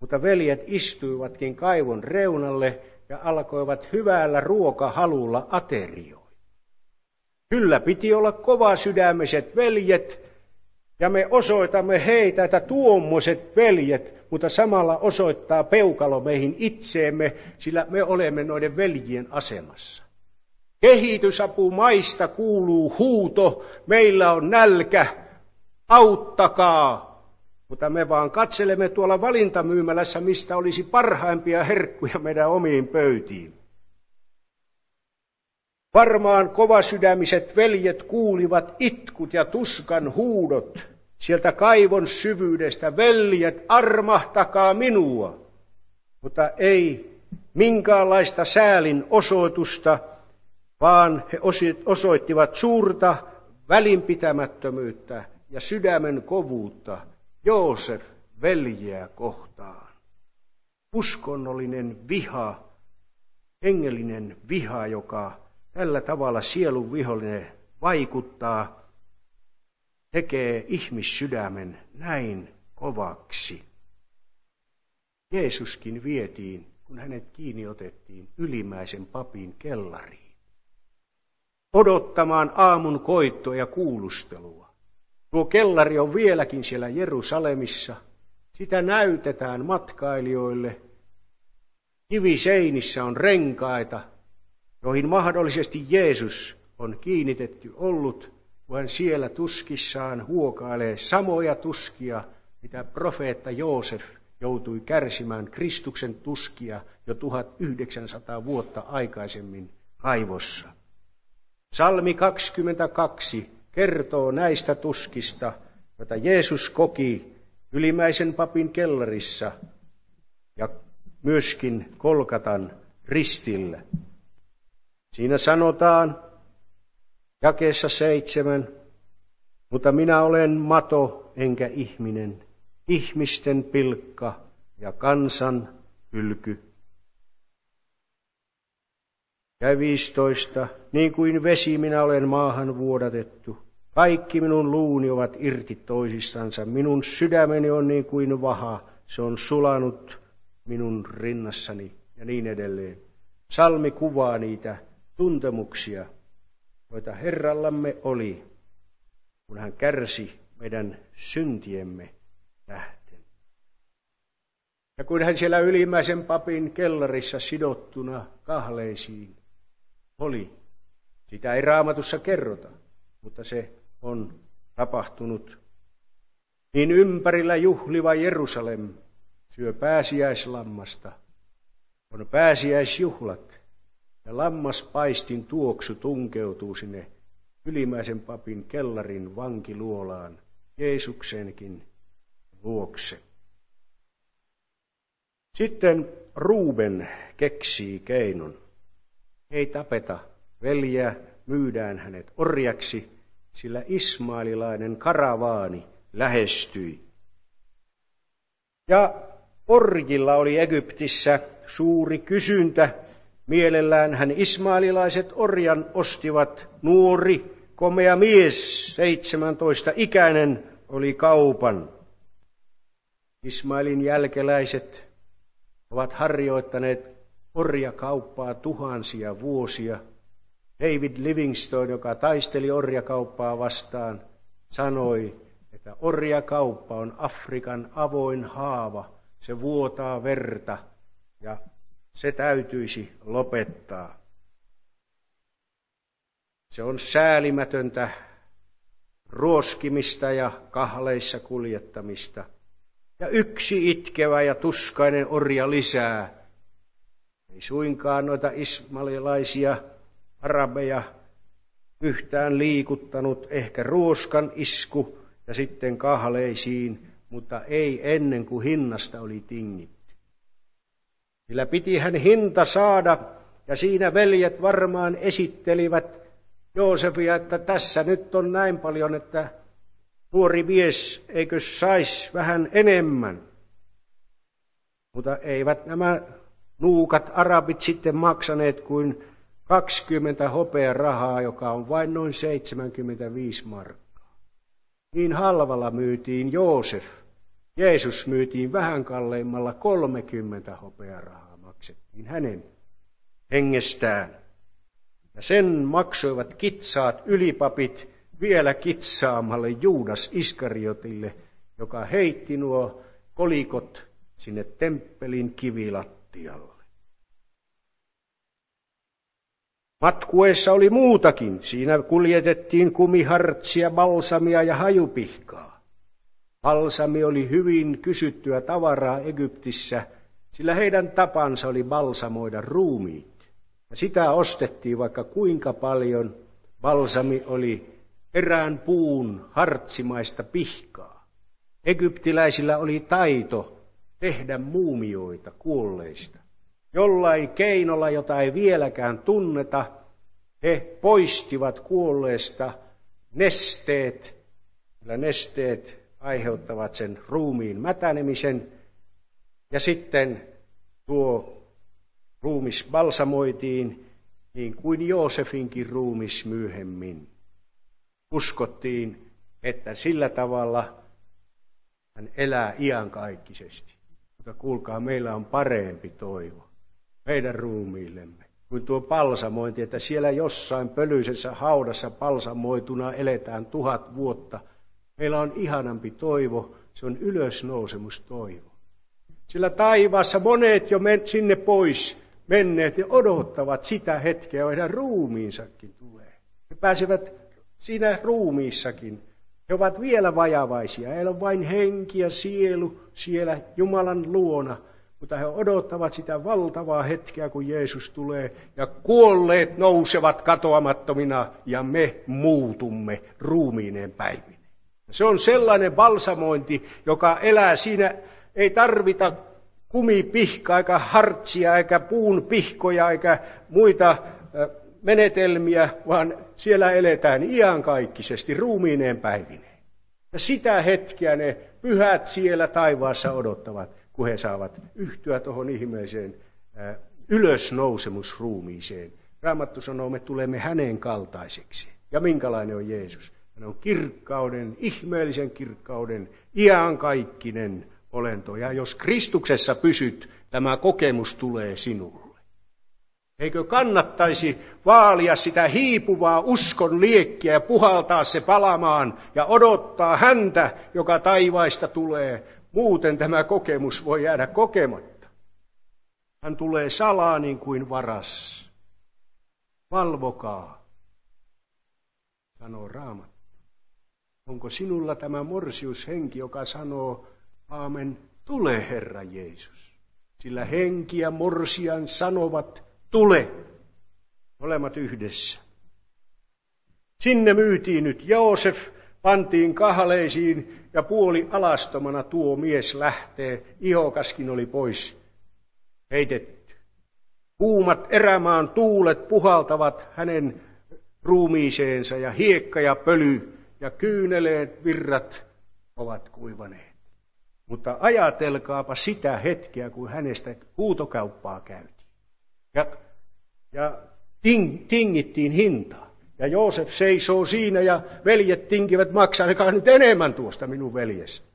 mutta veljet istuivatkin kaivon reunalle ja alkoivat hyvällä ruokahalulla aterioi. Kyllä piti olla kova sydämiset veljet, ja me osoitamme heitä, että tuommoiset veljet, mutta samalla osoittaa peukalo meihin itseemme, sillä me olemme noiden veljien asemassa. Kehitysapumaista kuuluu huuto, meillä on nälkä, auttakaa, mutta me vaan katselemme tuolla valintamyymälässä, mistä olisi parhaimpia herkkuja meidän omiin pöytiin. Varmaan kovasydämiset veljet kuulivat itkut ja tuskan huudot sieltä kaivon syvyydestä. Veljet, armahtakaa minua! Mutta ei minkäänlaista säälin osoitusta, vaan he osoittivat suurta välinpitämättömyyttä ja sydämen kovuutta Joosef veljeä kohtaan. Uskonnollinen viha, hengellinen viha, joka tällä tavalla sielun vihollinen vaikuttaa, tekee ihmissydämen näin kovaksi. Jeesuskin vietiin, kun hänet kiinni otettiin ylimäisen papin kellariin, odottamaan aamun koittoa ja kuulustelua. Tuo kellari on vieläkin siellä Jerusalemissa. Sitä näytetään matkailijoille. Kiviseinissä on renkaita, joihin mahdollisesti Jeesus on kiinnitetty ollut, kun hän siellä tuskissaan huokailee samoja tuskia, mitä profeetta Joosef joutui kärsimään Kristuksen tuskia jo 1900 vuotta aikaisemmin kaivossa. Salmi 22 kertoo näistä tuskista, jota Jeesus koki ylimäisen papin kellarissa ja myöskin Kolkatan ristillä. Siinä sanotaan jakeessa seitsemän, mutta minä olen mato enkä ihminen, ihmisten pilkka ja kansan hylky. Ja viistoista, niin kuin vesi minä olen maahan vuodatettu. Kaikki minun luuni ovat irti toisistansa, minun sydämeni on niin kuin vaha, se on sulanut minun rinnassani ja niin edelleen. Salmi kuvaa niitä tuntemuksia, joita Herrallamme oli, kun hän kärsi meidän syntiemme tähten. Ja kun hän siellä ylimmäisen papin kellarissa sidottuna kahleisiin oli, sitä ei raamatussa kerrota, mutta se on tapahtunut. Niin ympärillä juhliva Jerusalem syö pääsiäislammasta, on pääsiäisjuhlat, ja lammaspaistin tuoksu tunkeutuu sinne ylimäisen papin kellarin vankiluolaan Jeesuksenkin luokse. Sitten Ruuben keksii keinon. Ei tapeta veljeä, myydään hänet orjaksi, sillä ismaililainen karavaani lähestyi. Ja orjilla oli Egyptissä suuri kysyntä Mielellään hän ismaililaiset orjan ostivat nuori, komea mies, 17 ikäinen, oli kaupan. Ismailin jälkeläiset ovat harjoittaneet orjakauppaa tuhansia vuosia. David Livingstone, joka taisteli orjakauppaa vastaan, sanoi, että orjakauppa on Afrikan avoin haava, se vuotaa verta ja se täytyisi lopettaa. Se on säälimätöntä ruoskimista ja kahleissa kuljettamista. Ja yksi itkevä ja tuskainen orja lisää. Ei suinkaan noita ismalilaisia arabeja yhtään liikuttanut, ehkä ruoskan isku ja sitten kahleisiin, mutta ei ennen kuin hinnasta oli tingitty. Sillä piti hän hinta saada, ja siinä veljet varmaan esittelivät Joosefia, että tässä nyt on näin paljon, että nuori mies eikö saisi vähän enemmän. Mutta eivät nämä nuukat arabit sitten maksaneet kuin 20 hopea rahaa, joka on vain noin 75 markkaa. Niin halvalla myytiin Joosef Jeesus myytiin vähän kalleimmalla 30 hopearahaa maksettiin hänen hengestään. Ja sen maksoivat kitsaat ylipapit vielä kitsaamalle Juudas Iskariotille, joka heitti nuo kolikot sinne temppelin kivilattialle. Matkuessa oli muutakin. Siinä kuljetettiin kumihartsia, balsamia ja hajupihkaa. Balsami oli hyvin kysyttyä tavaraa Egyptissä, sillä heidän tapansa oli balsamoida ruumiit. Ja sitä ostettiin vaikka kuinka paljon. Balsami oli erään puun hartsimaista pihkaa. Egyptiläisillä oli taito tehdä muumioita kuolleista. Jollain keinolla, jota ei vieläkään tunneta, he poistivat kuolleesta nesteet, sillä nesteet aiheuttavat sen ruumiin mätänemisen. Ja sitten tuo ruumis balsamoitiin niin kuin Joosefinkin ruumis myöhemmin. Uskottiin, että sillä tavalla hän elää iankaikkisesti. Mutta kuulkaa, meillä on parempi toivo meidän ruumiillemme kuin tuo palsamointi, että siellä jossain pölyisessä haudassa palsamoituna eletään tuhat vuotta – Meillä on ihanampi toivo, se on ylösnousemustoivo. Sillä taivaassa monet jo men, sinne pois menneet ja odottavat sitä hetkeä, heidän ruumiinsakin tulee. He pääsevät siinä ruumiissakin. He ovat vielä vajavaisia. Heillä on vain henki ja sielu siellä Jumalan luona. Mutta he odottavat sitä valtavaa hetkeä, kun Jeesus tulee ja kuolleet nousevat katoamattomina ja me muutumme ruumiineen päivin. Se on sellainen balsamointi, joka elää siinä, ei tarvita kumipihkaa, eikä hartsia, eikä puun pihkoja, eikä muita menetelmiä, vaan siellä eletään iankaikkisesti ruumiineen päivineen. Ja sitä hetkeä ne pyhät siellä taivaassa odottavat, kun he saavat yhtyä tuohon ihmeeseen ylösnousemusruumiiseen. Raamattu sanoo, me tulemme hänen kaltaiseksi. Ja minkälainen on Jeesus? Hän on kirkkauden, ihmeellisen kirkkauden, iankaikkinen olento. Ja jos Kristuksessa pysyt, tämä kokemus tulee sinulle. Eikö kannattaisi vaalia sitä hiipuvaa uskon liekkiä ja puhaltaa se palamaan ja odottaa häntä, joka taivaista tulee. Muuten tämä kokemus voi jäädä kokematta. Hän tulee salaa niin kuin varas. Valvokaa, sanoo Raamattu. Onko sinulla tämä morsiushenki, joka sanoo, aamen, tule Herra Jeesus. Sillä henki ja morsian sanovat, tule. Molemmat yhdessä. Sinne myytiin nyt Joosef, pantiin kahleisiin ja puoli alastomana tuo mies lähtee. Ihokaskin oli pois heitetty. Kuumat erämaan tuulet puhaltavat hänen ruumiiseensa ja hiekka ja pöly ja kyyneleet virrat ovat kuivaneet. Mutta ajatelkaapa sitä hetkeä, kun hänestä huutokauppaa käytiin. Ja, ja ting, tingittiin hintaa. Ja Joosef seisoo siinä ja veljet tinkivät maksaa nyt enemmän tuosta minun veljestä.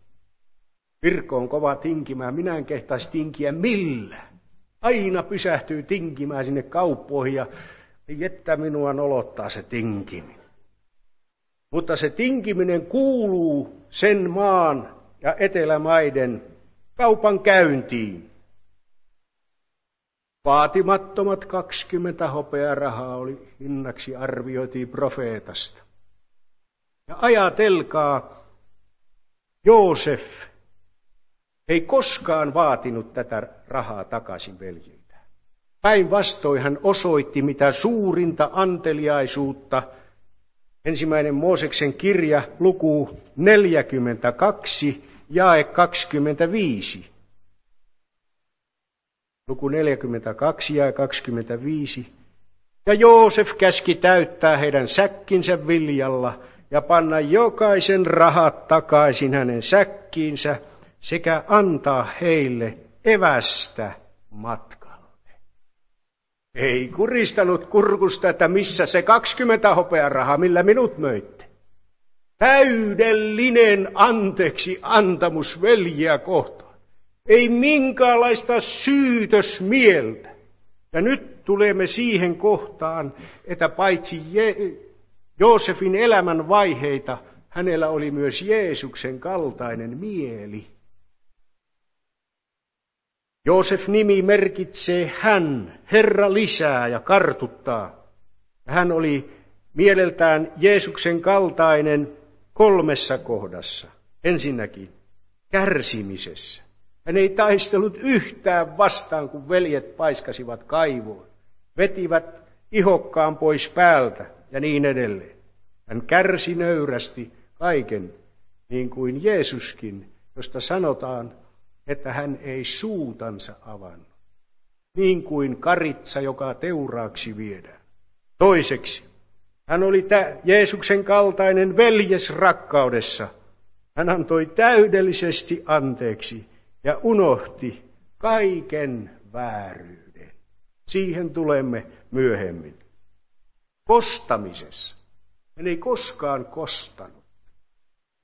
Virko on kova tinkimään, minä en kehtaisi tinkiä millä. Aina pysähtyy tinkimään sinne kauppoihin ja jättää minua nolottaa se tinkiminen. Mutta se tinkiminen kuuluu sen maan ja etelämaiden kaupan käyntiin. Vaatimattomat 20 hopearahaa oli hinnaksi arvioitiin profeetasta. Ja ajatelkaa, Joosef ei koskaan vaatinut tätä rahaa takaisin veljiltä. Päinvastoin hän osoitti mitä suurinta anteliaisuutta. Ensimmäinen Mooseksen kirja, luku 42, jae 25. Luku 42 ja 25. Ja Joosef käski täyttää heidän säkkinsä viljalla ja panna jokaisen rahat takaisin hänen säkkiinsä sekä antaa heille evästä matkalle. Ei kuristanut kurkusta, että missä se 20 hopearahaa, millä minut möitte. Täydellinen anteeksi antamus veljiä kohtaan. Ei minkäänlaista syytösmieltä. Ja nyt tulemme siihen kohtaan, että paitsi Je- Joosefin elämän vaiheita, hänellä oli myös Jeesuksen kaltainen mieli. Joosef nimi merkitsee hän, Herra lisää ja kartuttaa. Hän oli mieleltään Jeesuksen kaltainen kolmessa kohdassa. Ensinnäkin kärsimisessä. Hän ei taistellut yhtään vastaan, kun veljet paiskasivat kaivoon. Vetivät ihokkaan pois päältä ja niin edelleen. Hän kärsi nöyrästi kaiken, niin kuin Jeesuskin, josta sanotaan, että hän ei suutansa avannut. Niin kuin karitsa, joka teuraaksi viedään. Toiseksi, hän oli tä- Jeesuksen kaltainen veljes rakkaudessa. Hän antoi täydellisesti anteeksi ja unohti kaiken vääryyden. Siihen tulemme myöhemmin. Kostamisessa. Hän ei koskaan kostanut.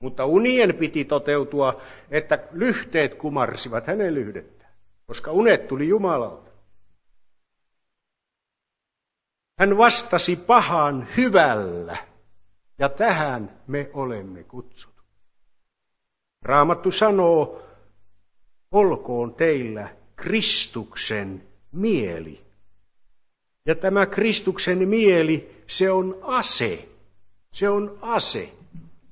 Mutta unien piti toteutua, että lyhteet kumarsivat hänen lyhdettään, koska unet tuli Jumalalta. Hän vastasi pahan hyvällä, ja tähän me olemme kutsut. Raamattu sanoo, olkoon teillä Kristuksen mieli. Ja tämä Kristuksen mieli, se on ase. Se on ase.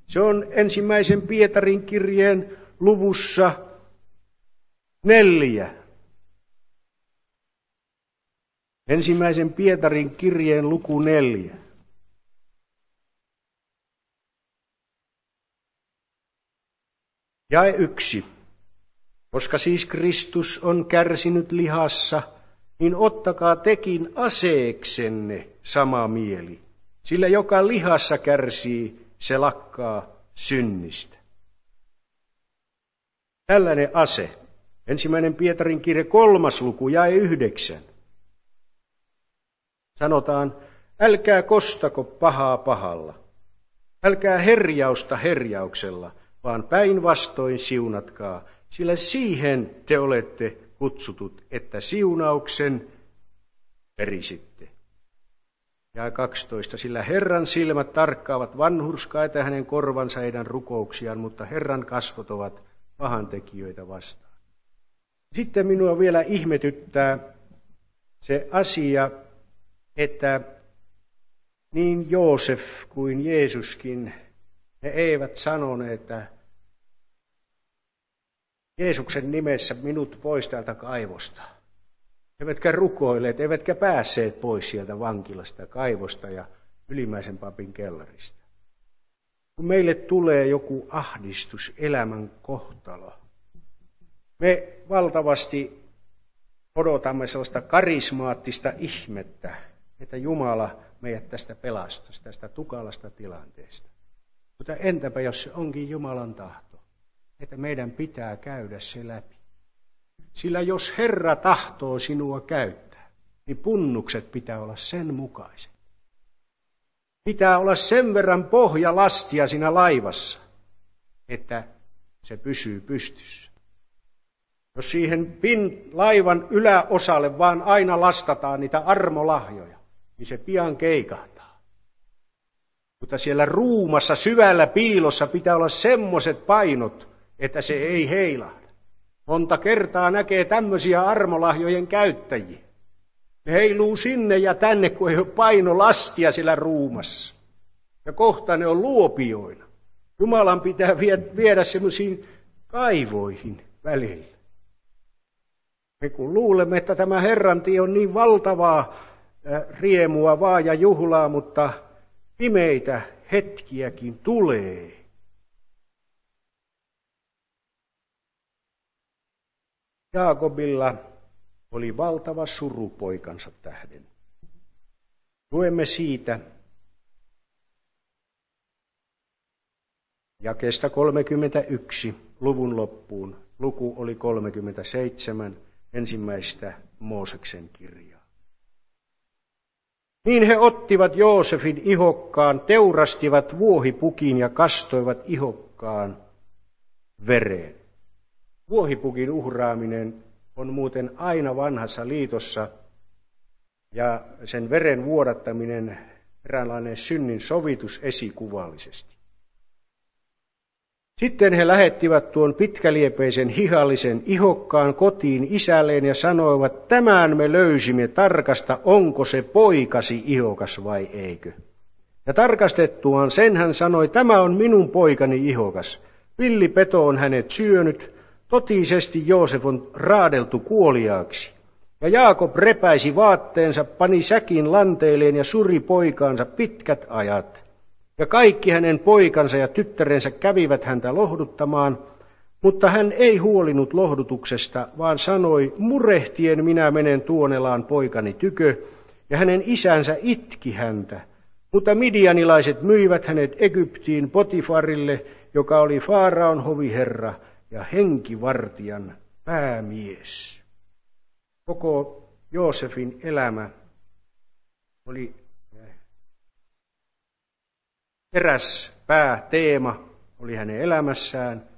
Se on ensimmäisen Pietarin kirjeen luvussa neljä. Ensimmäisen Pietarin kirjeen luku neljä. Ja yksi. Koska siis Kristus on kärsinyt lihassa, niin ottakaa tekin aseeksenne sama mieli, sillä joka lihassa kärsii, se lakkaa synnistä. Tällainen ase. Ensimmäinen Pietarin kirja kolmas luku ja yhdeksän. Sanotaan, älkää kostako pahaa pahalla. Älkää herjausta herjauksella, vaan päinvastoin siunatkaa, sillä siihen te olette kutsutut, että siunauksen perisitte. Ja 12. Sillä Herran silmät tarkkaavat vanhurskaita hänen korvansa heidän rukouksiaan, mutta Herran kasvot ovat pahantekijöitä vastaan. Sitten minua vielä ihmetyttää se asia, että niin Joosef kuin Jeesuskin, he eivät sanoneet, että Jeesuksen nimessä minut pois täältä kaivosta. Eivätkä rukoilleet, eivätkä päässeet pois sieltä vankilasta, kaivosta ja ylimmäisen papin kellarista. Kun meille tulee joku ahdistus, elämän kohtalo, me valtavasti odotamme sellaista karismaattista ihmettä, että Jumala meidät tästä pelastaisi, tästä tukalasta tilanteesta. Mutta entäpä jos se onkin Jumalan tahto, että meidän pitää käydä se läpi. Sillä jos Herra tahtoo sinua käyttää, niin punnukset pitää olla sen mukaiset. Pitää olla sen verran pohjalastia siinä laivassa, että se pysyy pystyssä. Jos siihen pin, laivan yläosalle vaan aina lastataan niitä armolahjoja, niin se pian keikahtaa. Mutta siellä ruumassa syvällä piilossa pitää olla semmoiset painot, että se ei heilahda. Monta kertaa näkee tämmöisiä armolahjojen käyttäjiä. Ne heiluu sinne ja tänne, kun ei ole paino lastia sillä ruumassa. Ja kohta ne on luopioina. Jumalan pitää viedä semmoisiin kaivoihin välillä. Me kun luulemme, että tämä Herran tie on niin valtavaa riemua vaan ja juhlaa, mutta pimeitä hetkiäkin tulee. Jaakobilla oli valtava suru poikansa tähden. Luemme siitä jakeesta 31 luvun loppuun. Luku oli 37 ensimmäistä Mooseksen kirjaa. Niin he ottivat Joosefin ihokkaan, teurastivat vuohipukin ja kastoivat ihokkaan vereen. Vuohipukin uhraaminen on muuten aina vanhassa liitossa ja sen veren vuodattaminen eräänlainen synnin sovitus esikuvallisesti. Sitten he lähettivät tuon pitkäliepeisen hihallisen ihokkaan kotiin isälleen ja sanoivat, tämän me löysimme tarkasta, onko se poikasi ihokas vai eikö. Ja tarkastettuaan sen hän sanoi, tämä on minun poikani ihokas. Villipeto on hänet syönyt, totisesti Joosef on raadeltu kuoliaaksi. Ja Jaakob repäisi vaatteensa, pani säkin lanteilleen ja suri poikaansa pitkät ajat. Ja kaikki hänen poikansa ja tyttärensä kävivät häntä lohduttamaan, mutta hän ei huolinut lohdutuksesta, vaan sanoi, murehtien minä menen tuonelaan poikani tykö, ja hänen isänsä itki häntä. Mutta midianilaiset myivät hänet Egyptiin Potifarille, joka oli Faaraon hoviherra ja henkivartijan päämies. Koko Joosefin elämä oli Eräs pääteema oli hänen elämässään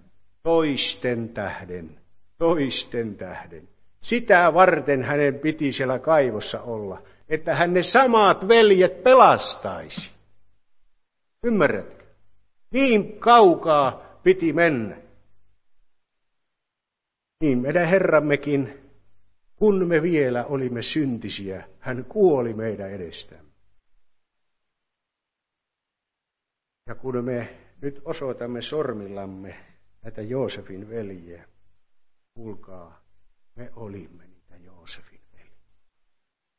toisten tähden, toisten tähden. Sitä varten hänen piti siellä kaivossa olla, että hän ne samat veljet pelastaisi. Ymmärrätkö? Niin kaukaa piti mennä. Niin meidän Herrammekin, kun me vielä olimme syntisiä, hän kuoli meidän edestämme. Ja kun me nyt osoitamme sormillamme näitä Joosefin veljiä, kuulkaa, me olimme niitä Joosefin veljiä.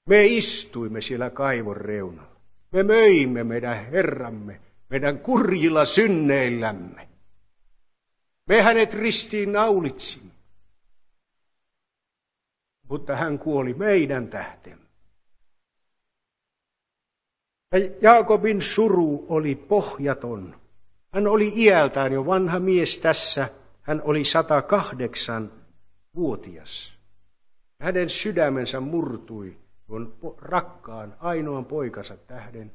Me istuimme siellä kaivon reunalla. Me möimme meidän Herramme, meidän kurjilla synneillämme. Me hänet ristiin naulitsimme. Mutta hän kuoli meidän tähten. Ja Jaakobin suru oli pohjaton. Hän oli iältään jo vanha mies tässä. Hän oli 108-vuotias. Hänen sydämensä murtui tuon rakkaan ainoan poikansa tähden.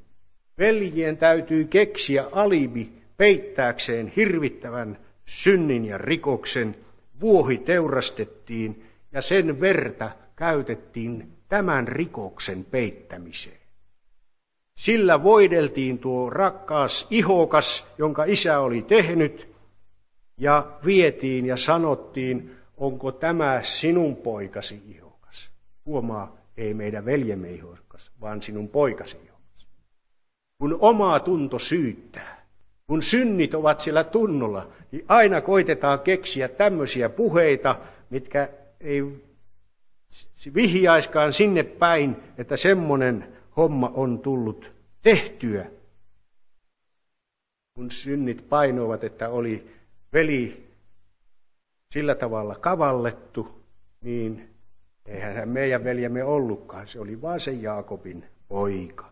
Veljien täytyy keksiä alibi peittääkseen hirvittävän synnin ja rikoksen. Vuohi teurastettiin ja sen verta käytettiin tämän rikoksen peittämiseen. Sillä voideltiin tuo rakkaas ihokas, jonka isä oli tehnyt, ja vietiin ja sanottiin, onko tämä sinun poikasi ihokas. Huomaa, ei meidän veljemme ihokas, vaan sinun poikasi ihokas. Kun omaa tunto syyttää, kun synnit ovat siellä tunnolla, niin aina koitetaan keksiä tämmöisiä puheita, mitkä ei vihjaiskaan sinne päin, että semmoinen homma on tullut tehtyä. Kun synnit painoivat, että oli veli sillä tavalla kavallettu, niin eihän hän meidän veljemme ollutkaan. Se oli vaan se Jaakobin poika.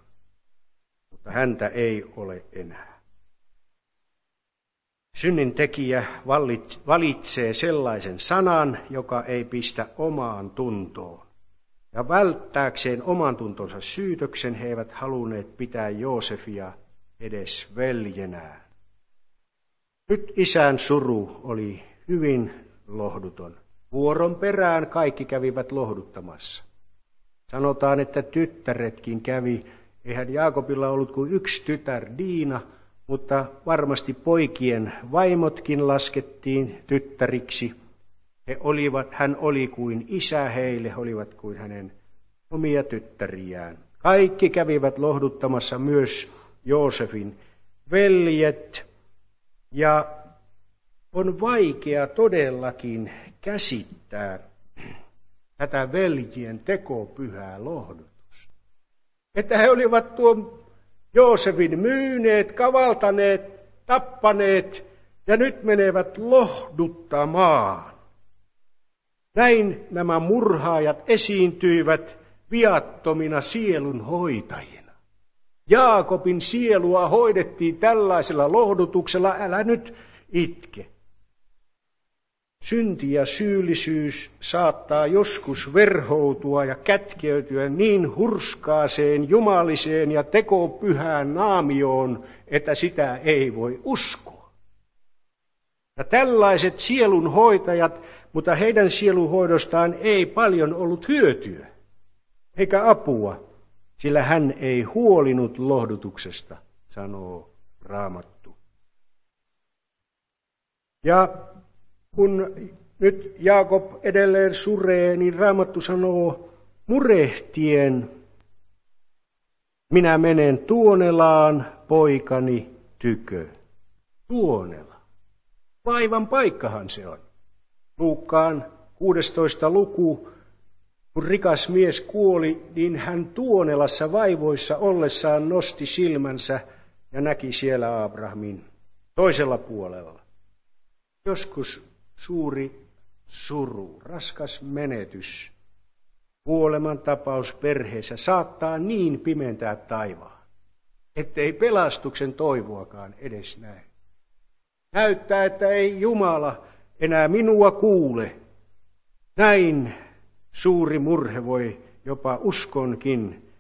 Mutta häntä ei ole enää. Synnin tekijä valitsee sellaisen sanan, joka ei pistä omaan tuntoon. Ja välttääkseen oman tuntonsa syytöksen he eivät halunneet pitää Joosefia edes veljenään. Nyt isän suru oli hyvin lohduton. Vuoron perään kaikki kävivät lohduttamassa. Sanotaan, että tyttäretkin kävi. Eihän Jaakobilla ollut kuin yksi tytär, Diina, mutta varmasti poikien vaimotkin laskettiin tyttäriksi. He olivat, hän oli kuin isä heille, he olivat kuin hänen omia tyttäriään. Kaikki kävivät lohduttamassa myös Joosefin veljet. Ja on vaikea todellakin käsittää tätä veljien tekopyhää lohdutusta. Että he olivat tuon Joosefin myyneet, kavaltaneet, tappaneet ja nyt menevät lohduttamaan. Näin nämä murhaajat esiintyivät viattomina sielun hoitajina. Jaakobin sielua hoidettiin tällaisella lohdutuksella, älä nyt itke. Synti ja syyllisyys saattaa joskus verhoutua ja kätkeytyä niin hurskaaseen, jumaliseen ja tekopyhään naamioon, että sitä ei voi uskoa. Ja tällaiset sielunhoitajat mutta heidän sielunhoidostaan ei paljon ollut hyötyä eikä apua, sillä hän ei huolinut lohdutuksesta, sanoo Raamattu. Ja kun nyt Jaakob edelleen suree, niin Raamattu sanoo murehtien, minä menen Tuonelaan poikani tykö. Tuonela. Vaivan paikkahan se on. Luukkaan 16. luku, kun rikas mies kuoli, niin hän Tuonelassa vaivoissa ollessaan nosti silmänsä ja näki siellä Abrahamin toisella puolella. Joskus suuri suru, raskas menetys, kuoleman tapaus perheessä saattaa niin pimentää taivaan, ettei pelastuksen toivoakaan edes näe. Näyttää, että ei Jumala enää minua kuule. Näin suuri murhe voi jopa uskonkin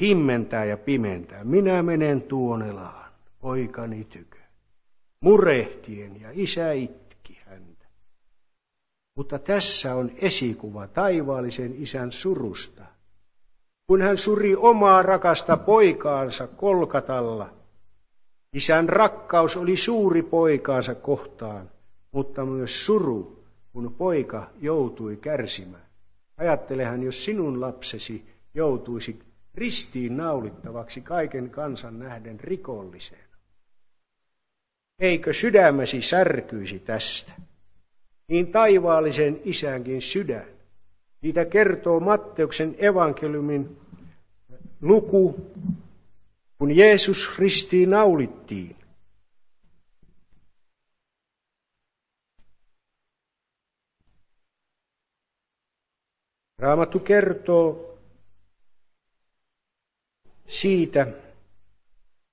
himmentää ja pimentää. Minä menen tuonelaan, poikani tykö. Murehtien ja isä häntä. Mutta tässä on esikuva taivaallisen isän surusta. Kun hän suri omaa rakasta poikaansa kolkatalla, isän rakkaus oli suuri poikaansa kohtaan mutta myös suru, kun poika joutui kärsimään. Ajattelehan, jos sinun lapsesi joutuisi ristiin naulittavaksi kaiken kansan nähden rikolliseen. Eikö sydämesi särkyisi tästä? niin taivaallisen isänkin sydän. Niitä kertoo Matteuksen evankeliumin luku, kun Jeesus ristiin naulittiin. Raamattu kertoo siitä,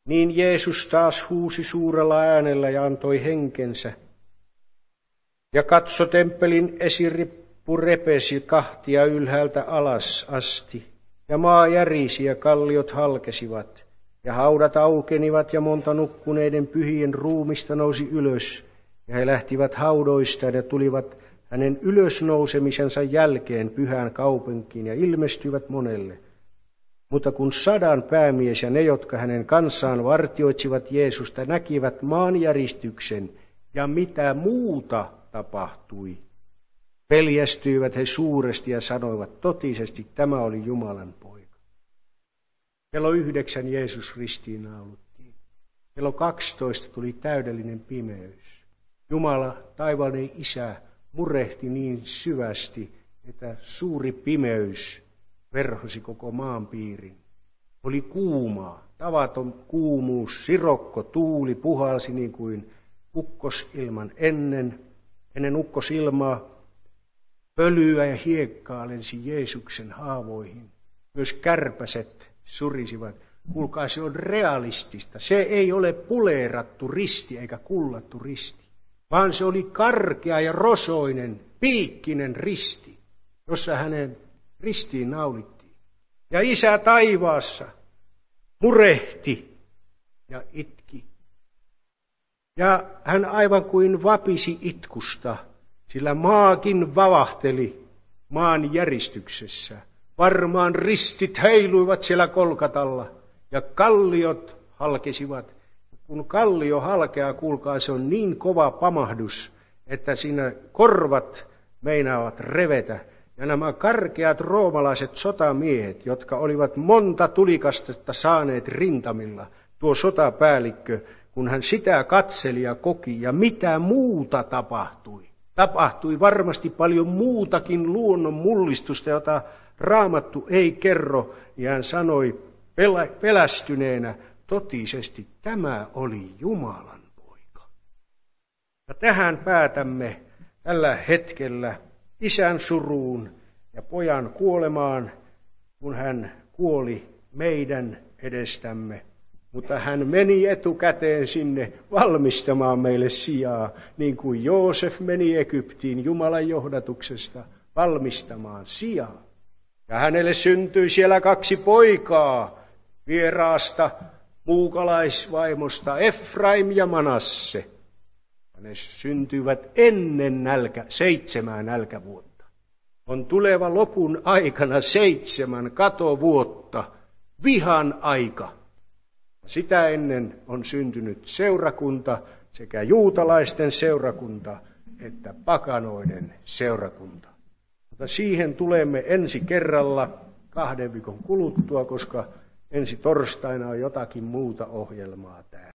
niin Jeesus taas huusi suurella äänellä ja antoi henkensä – ja katso temppelin esirippu repesi kahtia ylhäältä alas asti, ja maa järisi ja kalliot halkesivat, ja haudat aukenivat ja monta nukkuneiden pyhien ruumista nousi ylös, ja he lähtivät haudoista ja tulivat hänen ylösnousemisensa jälkeen pyhään kaupunkiin ja ilmestyivät monelle. Mutta kun sadan päämies ja ne, jotka hänen kanssaan vartioitsivat Jeesusta, näkivät maanjäristyksen ja mitä muuta tapahtui, peljästyivät he suuresti ja sanoivat totisesti, tämä oli Jumalan poika. Kello yhdeksän Jeesus ristiinnauluttiin. Kello 12 tuli täydellinen pimeys. Jumala, taivaallinen isä, murehti niin syvästi, että suuri pimeys verhosi koko maan piirin. Oli kuumaa, tavaton kuumuus, sirokko, tuuli puhalsi niin kuin ukkosilman ennen. Ennen ukkosilmaa pölyä ja hiekkaa lensi Jeesuksen haavoihin. Myös kärpäset surisivat. Kuulkaa, se on realistista. Se ei ole puleerattu risti eikä kullattu risti, vaan se oli karkea ja rosoinen, piikkinen risti, jossa hänen ristiin naulittiin. Ja isä taivaassa murehti ja itki. Ja hän aivan kuin vapisi itkusta, sillä maakin vavahteli maan järistyksessä. Varmaan ristit heiluivat siellä kolkatalla ja kalliot halkesivat. Kun kallio halkeaa, kuulkaa, se on niin kova pamahdus, että siinä korvat meinaavat revetä ja nämä karkeat roomalaiset sotamiehet, jotka olivat monta tulikastetta saaneet rintamilla, tuo sotapäällikkö, kun hän sitä katseli ja koki, ja mitä muuta tapahtui. Tapahtui varmasti paljon muutakin luonnon mullistusta, jota raamattu ei kerro, ja hän sanoi pelästyneenä totisesti, tämä oli Jumalan poika. Ja tähän päätämme tällä hetkellä isän suruun ja pojan kuolemaan, kun hän kuoli meidän edestämme. Mutta hän meni etukäteen sinne valmistamaan meille sijaa, niin kuin Joosef meni Egyptiin Jumalan johdatuksesta valmistamaan sijaa. Ja hänelle syntyi siellä kaksi poikaa vieraasta muukalaisvaimosta, Efraim ja Manasse. Ne syntyivät ennen nälkä, seitsemää nälkävuotta. On tuleva lopun aikana seitsemän katovuotta, vihan aika. Sitä ennen on syntynyt seurakunta, sekä juutalaisten seurakunta että pakanoiden seurakunta. Mutta siihen tulemme ensi kerralla kahden viikon kuluttua, koska ensi torstaina on jotakin muuta ohjelmaa täällä.